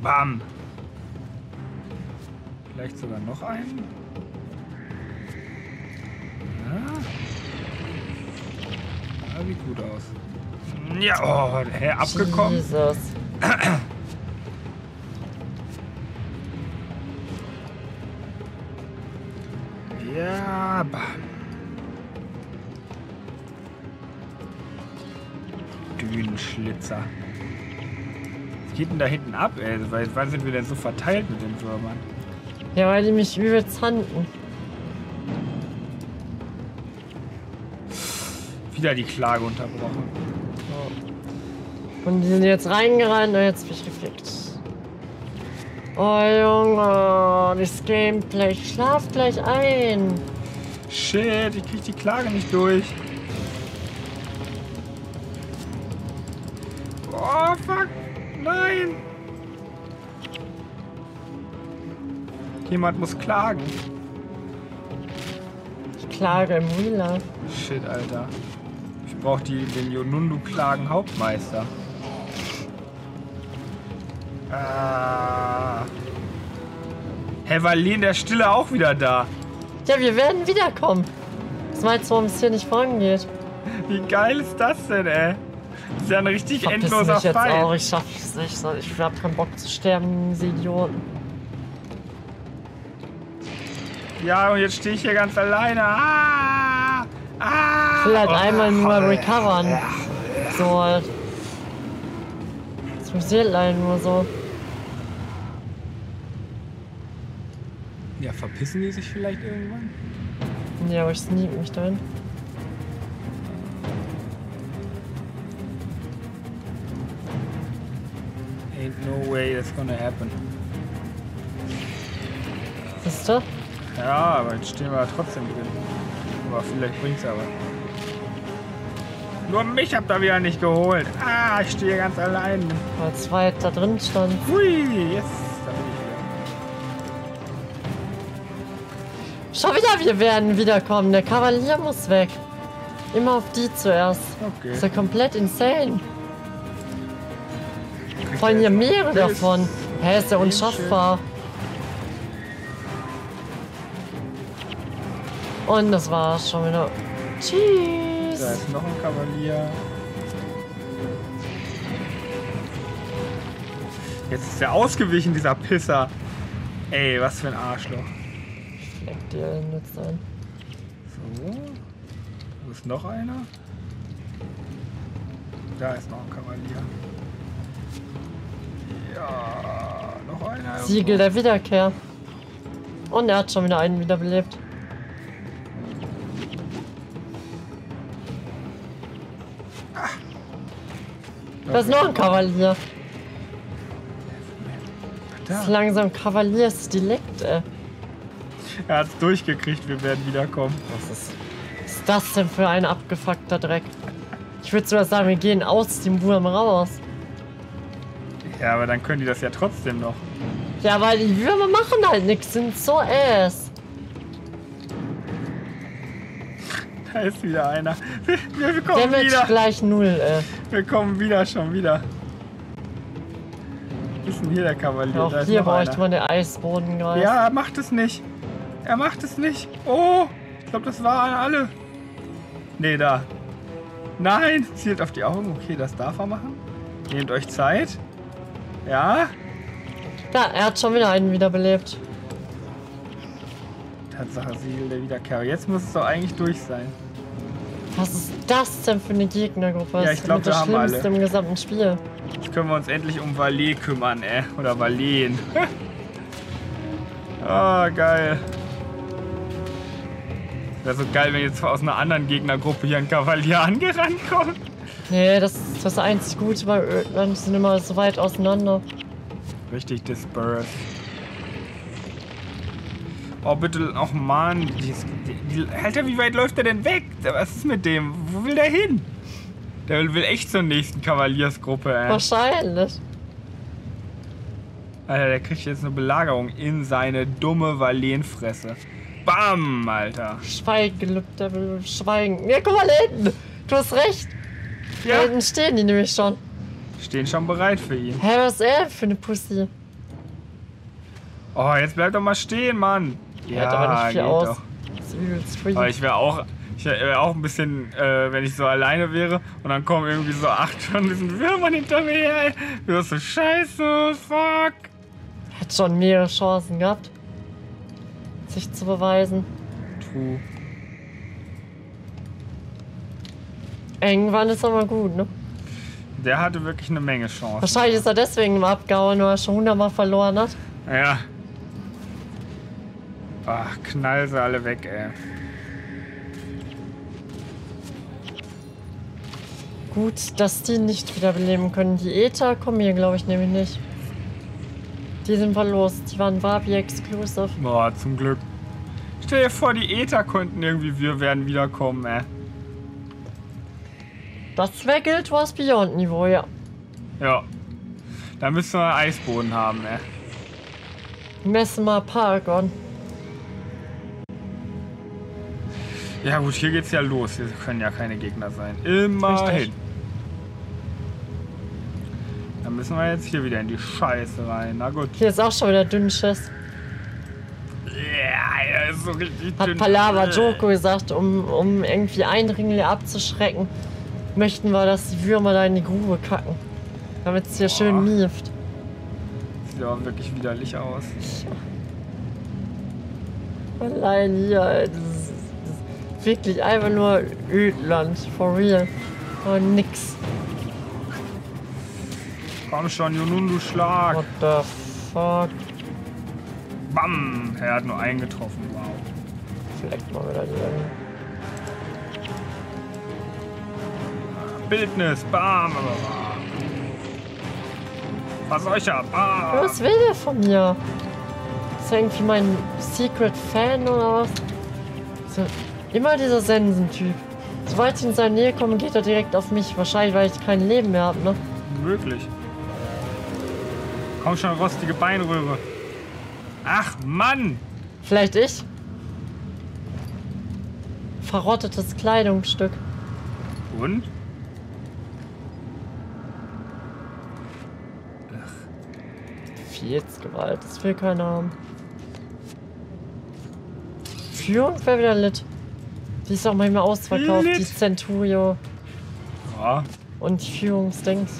Bam. Vielleicht sogar noch einen? Ja. ja sieht gut aus. Ja, oh, hä, abgekommen. Jesus. Geht denn da hinten ab, ey? Weil, wann sind wir denn so verteilt mit den Würmern? Ja, weil die mich übelst handen. Wieder die Klage unterbrochen. Und die sind jetzt reingerannt und jetzt bin ich gefickt. Oh Junge, das Gameplay. Ich schlaf gleich ein. Shit, ich krieg die Klage nicht durch. Jemand muss klagen. Ich klage im Real Life. Shit, Alter. Ich brauch die, den Yonundu-Klagen-Hauptmeister. Ah. Herr Valin der Stille auch wieder da. Ja, wir werden wiederkommen. Das meinst du, warum es hier nicht vorangeht? Wie geil ist das denn, ey? Das ist ja ein richtig Verpiss endloser mich jetzt auch. Ich schaff's nicht. Ich hab keinen Bock zu sterben, diese Idioten. Ja, und jetzt stehe ich hier ganz alleine. Ah! Ah! Ich will halt Oh. einmal nur recovern. So halt. Das funktioniert leider nur so. Ja, verpissen die sich vielleicht irgendwann? Ja, aber ich sneak mich dahin. Ain't no way that's gonna happen. Siehst du? Ja, aber jetzt stehen wir trotzdem drin. Aber vielleicht bringt's aber. Nur mich habt ihr wieder nicht geholt. Ah, ich stehe ganz allein. Weil zwei da drin stand. Hui, jetzt. Da bin ich Schau wieder, wir werden wiederkommen. Der Kavalier muss weg. Immer auf die zuerst. Okay. Ist ja komplett insane. allem hier mehrere davon. Hä, ist ja Schön, Und das war's schon wieder. Da Tschüss. ist noch ein Kavalier. Jetzt ist er ausgewichen, dieser Pisser. Ey, was für ein Arschloch. Leck dir nützt ein. So. Wo ist noch einer? Da ist noch ein Kavalier. Ja, noch einer. Siegel der Wiederkehr. Und er hat schon wieder einen wiederbelebt. Da ist noch ein Kavalier. Das ist Da. langsam Kavaliersdelikt, ey. Er hat's durchgekriegt, wir werden wiederkommen. Was ist, was ist das denn für ein abgefuckter Dreck? Ich würde sogar sagen, wir gehen aus dem Wurm raus. Ja, aber dann können die das ja trotzdem noch. Ja, weil die Würmer machen halt nichts, sind so ass. Da ist wieder einer. Wir, wir kommen Damage wieder. gleich null, ey. Wir kommen wieder, schon wieder. Wo ist denn hier der Kavalier? Auch da hier bräuchte man den Eisbodengreis. Ja, er macht es nicht. Er macht es nicht. Oh, ich glaube, das waren alle. Nee, da. Nein, zielt auf die Augen. Okay, das darf er machen. Nehmt euch Zeit. Ja? Ja, er hat schon wieder einen wiederbelebt. Tatsache, Siegel der Wiederkehr. Jetzt muss es doch eigentlich durch sein. Was ist das denn für eine Gegnergruppe? Ja, Das ich ist glaub, mit wir das haben Schlimmste alle. im gesamten Spiel. Jetzt können wir uns endlich um Valet kümmern, ey. Oder Valeen. [LAUGHS] Ah, geil. Wäre so geil, wenn jetzt aus einer anderen Gegnergruppe hier ein Kavalier angerannt kommt. Nee, das ist das einzig Gute Ödland. Die sind immer so weit auseinander. Richtig dispersed. Oh, bitte, ach man. Die, die, die, Alter, wie weit läuft der denn weg? Was ist mit dem? Wo will der hin? Der will, echt zur nächsten Kavaliersgruppe, ey. Wahrscheinlich. Alter, der kriegt jetzt eine Belagerung in seine dumme Valenfresse. Bam, Alter. Schweigegelübde, der will schweigen. Ja, guck mal da hinten. Du hast recht. Da Ja, hinten stehen die nämlich schon. stehen schon bereit für ihn. Hä, was ist er für eine Pussy? Oh, jetzt bleib doch mal stehen, Mann. Ja, hält aber nicht viel aus. doch. Aber ich wäre auch, ich wäre auch ein bisschen, äh, wenn ich so alleine wäre und dann kommen irgendwie so acht von diesen Würmern hinter mir her. Du bist so scheiße, fuck. Hat schon mehrere Chancen gehabt, sich zu beweisen. True. Irgendwann ist aber gut, ne? Der hatte wirklich eine Menge Chancen. Wahrscheinlich ist er deswegen im Abgehauen, weil er schon hundertmal verloren hat. Ja. Ach, knall sie alle weg, ey. Gut, dass die nicht wiederbeleben können. Die Ether kommen hier, glaube ich, nämlich nicht. Die sind verlost. Die waren Barbie exclusive. Boah, zum Glück. Stell dir vor, die Äther konnten irgendwie wir werden wiederkommen, ey. Das wäre Guild Wars Beyond Niveau, ja. Ja. Da müssen wir Eisboden haben, ey. Messen mal Paragon. Ja gut, hier geht's ja los. Hier können ja keine Gegner sein. Immerhin. Dann müssen wir jetzt hier wieder in die Scheiße rein. Na gut. Hier ist auch schon wieder Dünnschiss. Ja, das ist so richtig Hat dünn. Palava Joko gesagt, um, um irgendwie Eindringlinge abzuschrecken, möchten wir, dass die Würmer da in die Grube kacken. Damit es hier schön Boah. mieft. Sieht aber wirklich widerlich aus. Allein hier, ey, wirklich einfach nur Ödland, for real. Aber nix. Komm schon, Junundu, Schlag. What the fuck? Bam. Er hat nur einen getroffen. Wow. Vielleicht mal wieder die. Bildnis. Bam. Verseucher. Bam. Was will der von mir? Ist er irgendwie mein Secret Fan oder was? So, immer dieser Sensentyp. Sobald ich in seine Nähe komme, geht er direkt auf mich. Wahrscheinlich, weil ich kein Leben mehr habe, ne? Möglich. Komm schon, rostige Beinröhre. Ach, Mann. Vielleicht ich? Verrottetes Kleidungsstück. Und? Befehlsgewalt, das will keiner haben. Führung wäre wieder lit. Die ist auch manchmal ausverkauft, Lit. die Centurio Ja. und die Führungsdings.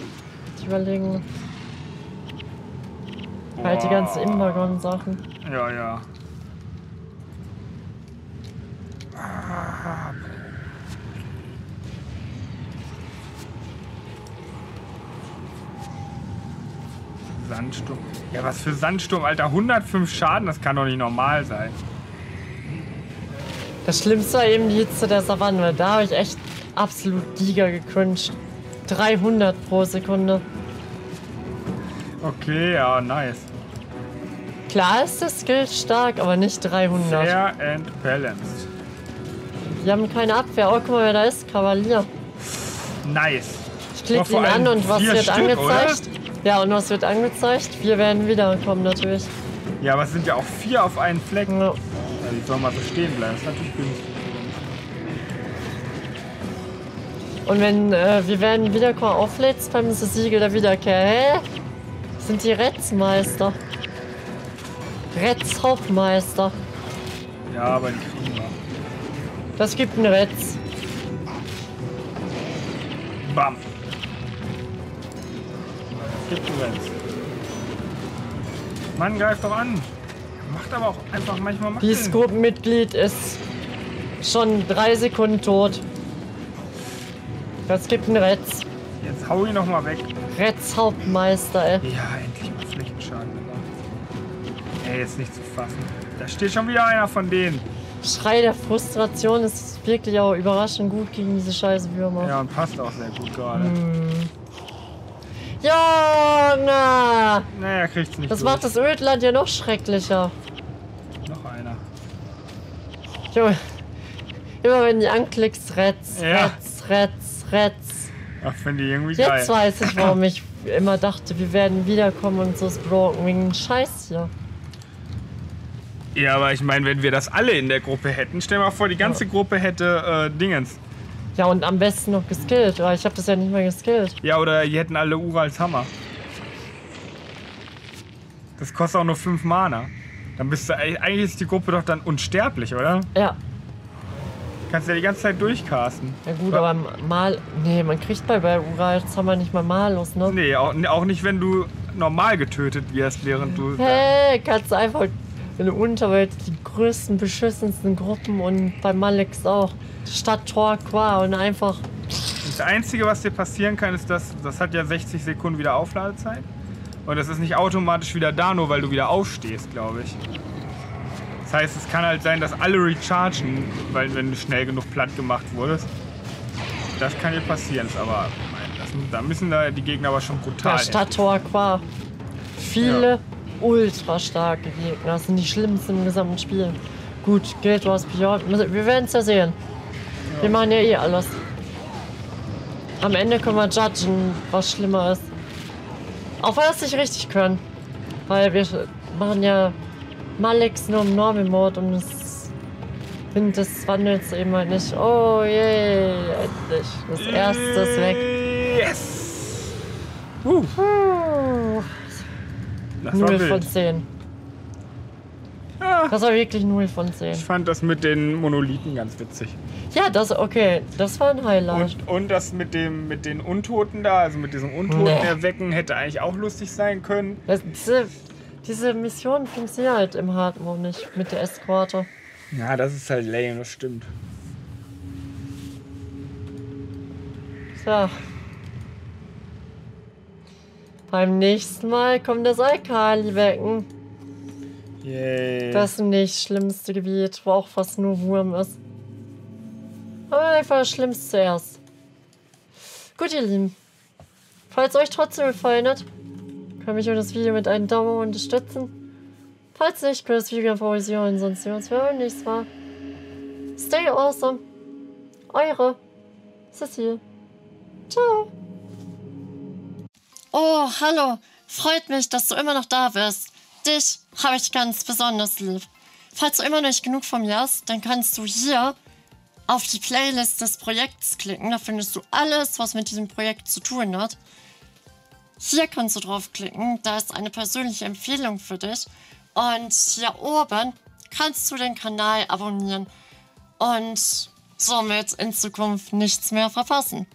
Die überlegen halt die ganzen Boah. Imbagon-Sachen. Ja, ja. Sandsturm. Ja, was für Sandsturm, Alter. 105 Schaden, das kann doch nicht normal sein. Das Schlimmste war eben die Hitze der Savanne, weil da habe ich echt absolut Giga gecringed. 300 pro Sekunde. Okay, ja, nice. Klar ist der Skill stark, aber nicht 300. Fair and balanced. Die haben keine Abwehr. Oh, guck mal, wer da ist. Kavalier. Nice. Ich klicke ihn an und was wird Stück, angezeigt? Ja, und was wird angezeigt? Wir werden wiederkommen natürlich. Ja, aber es sind ja auch vier auf einen Fleck. Ja, Ja. die sollen mal so stehen bleiben. Das ist natürlich günstig. Und wenn äh, wir werden wiederkommen auflädst, spammen das Siegel der Wiederkehr. Hä? Das sind die Retzmeister. Retzhoffmeister. Ja, aber die kriegen wir. Das gibt einen Retz. Bam. Gibt einen Renz. Mann, greif doch an. Macht aber auch einfach manchmal Mackeln. Dieses Gruppenmitglied ist schon drei Sekunden tot. Das gibt einen Retz. Jetzt hau ihn noch mal weg. Retz-Hauptmeister, ey. Ja, endlich mal Flächenschaden gemacht. Ey, jetzt nicht zu fassen. Da steht schon wieder einer von denen. Schrei der Frustration ist wirklich auch überraschend gut gegen diese scheiß Würmer. Ja, und passt auch sehr gut gerade. Hm. Ja, na! Naja, kriegt's nicht Das durch. macht das Ödland ja noch schrecklicher. Junge, immer wenn du anklickst, Retz, Ja. Retz, Retz, Retz. Ach, finde ich irgendwie Jetzt geil. weiß ich, warum ich immer dachte, wir werden wiederkommen und so ist Broken Wing. Scheiß hier. Ja, aber ich meine, wenn wir das alle in der Gruppe hätten, stell mal vor, die ganze Gruppe hätte äh, Dingens. Ja, und am besten noch geskillt, weil ich habe das ja nicht mehr geskillt. Ja, oder die hätten alle Urals Hammer. Das kostet auch nur 5 Mana. Dann bist du, eigentlich ist die Gruppe doch dann unsterblich, oder? Ja, Kannst ja die ganze Zeit durchcasten. ja gut, aber mal. Nee, man kriegt bei, Ural wir nicht mal malus, ne? Nee, auch, auch nicht, wenn du normal getötet wirst, während du. Hey, kannst du einfach in der Unterwelt die größten, beschissensten Gruppen und bei Malix auch. Stadt Torqua und einfach. Das Einzige, was dir passieren kann, ist, dass das hat ja 60 Sekunden wieder Aufladezeit. Und das ist nicht automatisch wieder da, nur weil du wieder aufstehst, glaube ich. Das heißt, es kann halt sein, dass alle rechargen, weil wenn du schnell genug platt gemacht wurdest. Das kann dir passieren, aber das, da müssen da die Gegner aber schon brutal. Ja, Stadt Torqua. Viele Ja. ultra starke Gegner. Das sind die schlimmsten im gesamten Spiel. Gut, Guild Wars Beyond. Wir werden es ja sehen. Wir machen ja eh alles. Am Ende können wir judgen, was schlimmer ist. Auch wenn wir es nicht richtig können. Weil wir machen ja Malix nur im Normal Mode und es finde das wandelt eben halt nicht. Oh je, endlich. Das erste ist weg. Yes! Uh, das war 0 von wild. 10. Ja, Das war wirklich 0 von 10. ich fand das mit den Monolithen ganz witzig. Ja, das, okay, das war ein Highlight. Und, und das mit, dem, mit den Untoten da, also mit diesem Untoten Nee. erwecken, hätte eigentlich auch lustig sein können. Das, diese, diese Mission funktioniert halt im Hard Mode nicht mit der Eskorte. Ja, das ist halt lame, das stimmt. Tja. Beim nächsten Mal kommt das Alkali-Becken. Yay. Das nicht schlimmste Gebiet, wo auch fast nur Wurm ist. Aber einfach das Schlimmste zuerst. Gut, ihr Lieben. Falls euch trotzdem gefallen hat, könnt ihr mich das Video mit einem Daumen unterstützen. Falls nicht, könnt ihr das Video favorisieren. Sonst sehen wir uns beim nächsten Mal. Stay awesome. Eure Cecile. Ciao. Oh, hallo. Freut mich, dass du immer noch da bist. Dich habe ich ganz besonders lieb. Falls du immer noch nicht genug von mir hast, dann kannst du hier auf die Playlist des Projekts klicken. Da findest du alles, was mit diesem Projekt zu tun hat. Hier kannst du draufklicken. Da ist eine persönliche Empfehlung für dich. Und hier oben kannst du den Kanal abonnieren und somit in Zukunft nichts mehr verpassen.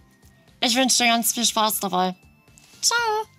Ich wünsche dir ganz viel Spaß dabei. Ciao!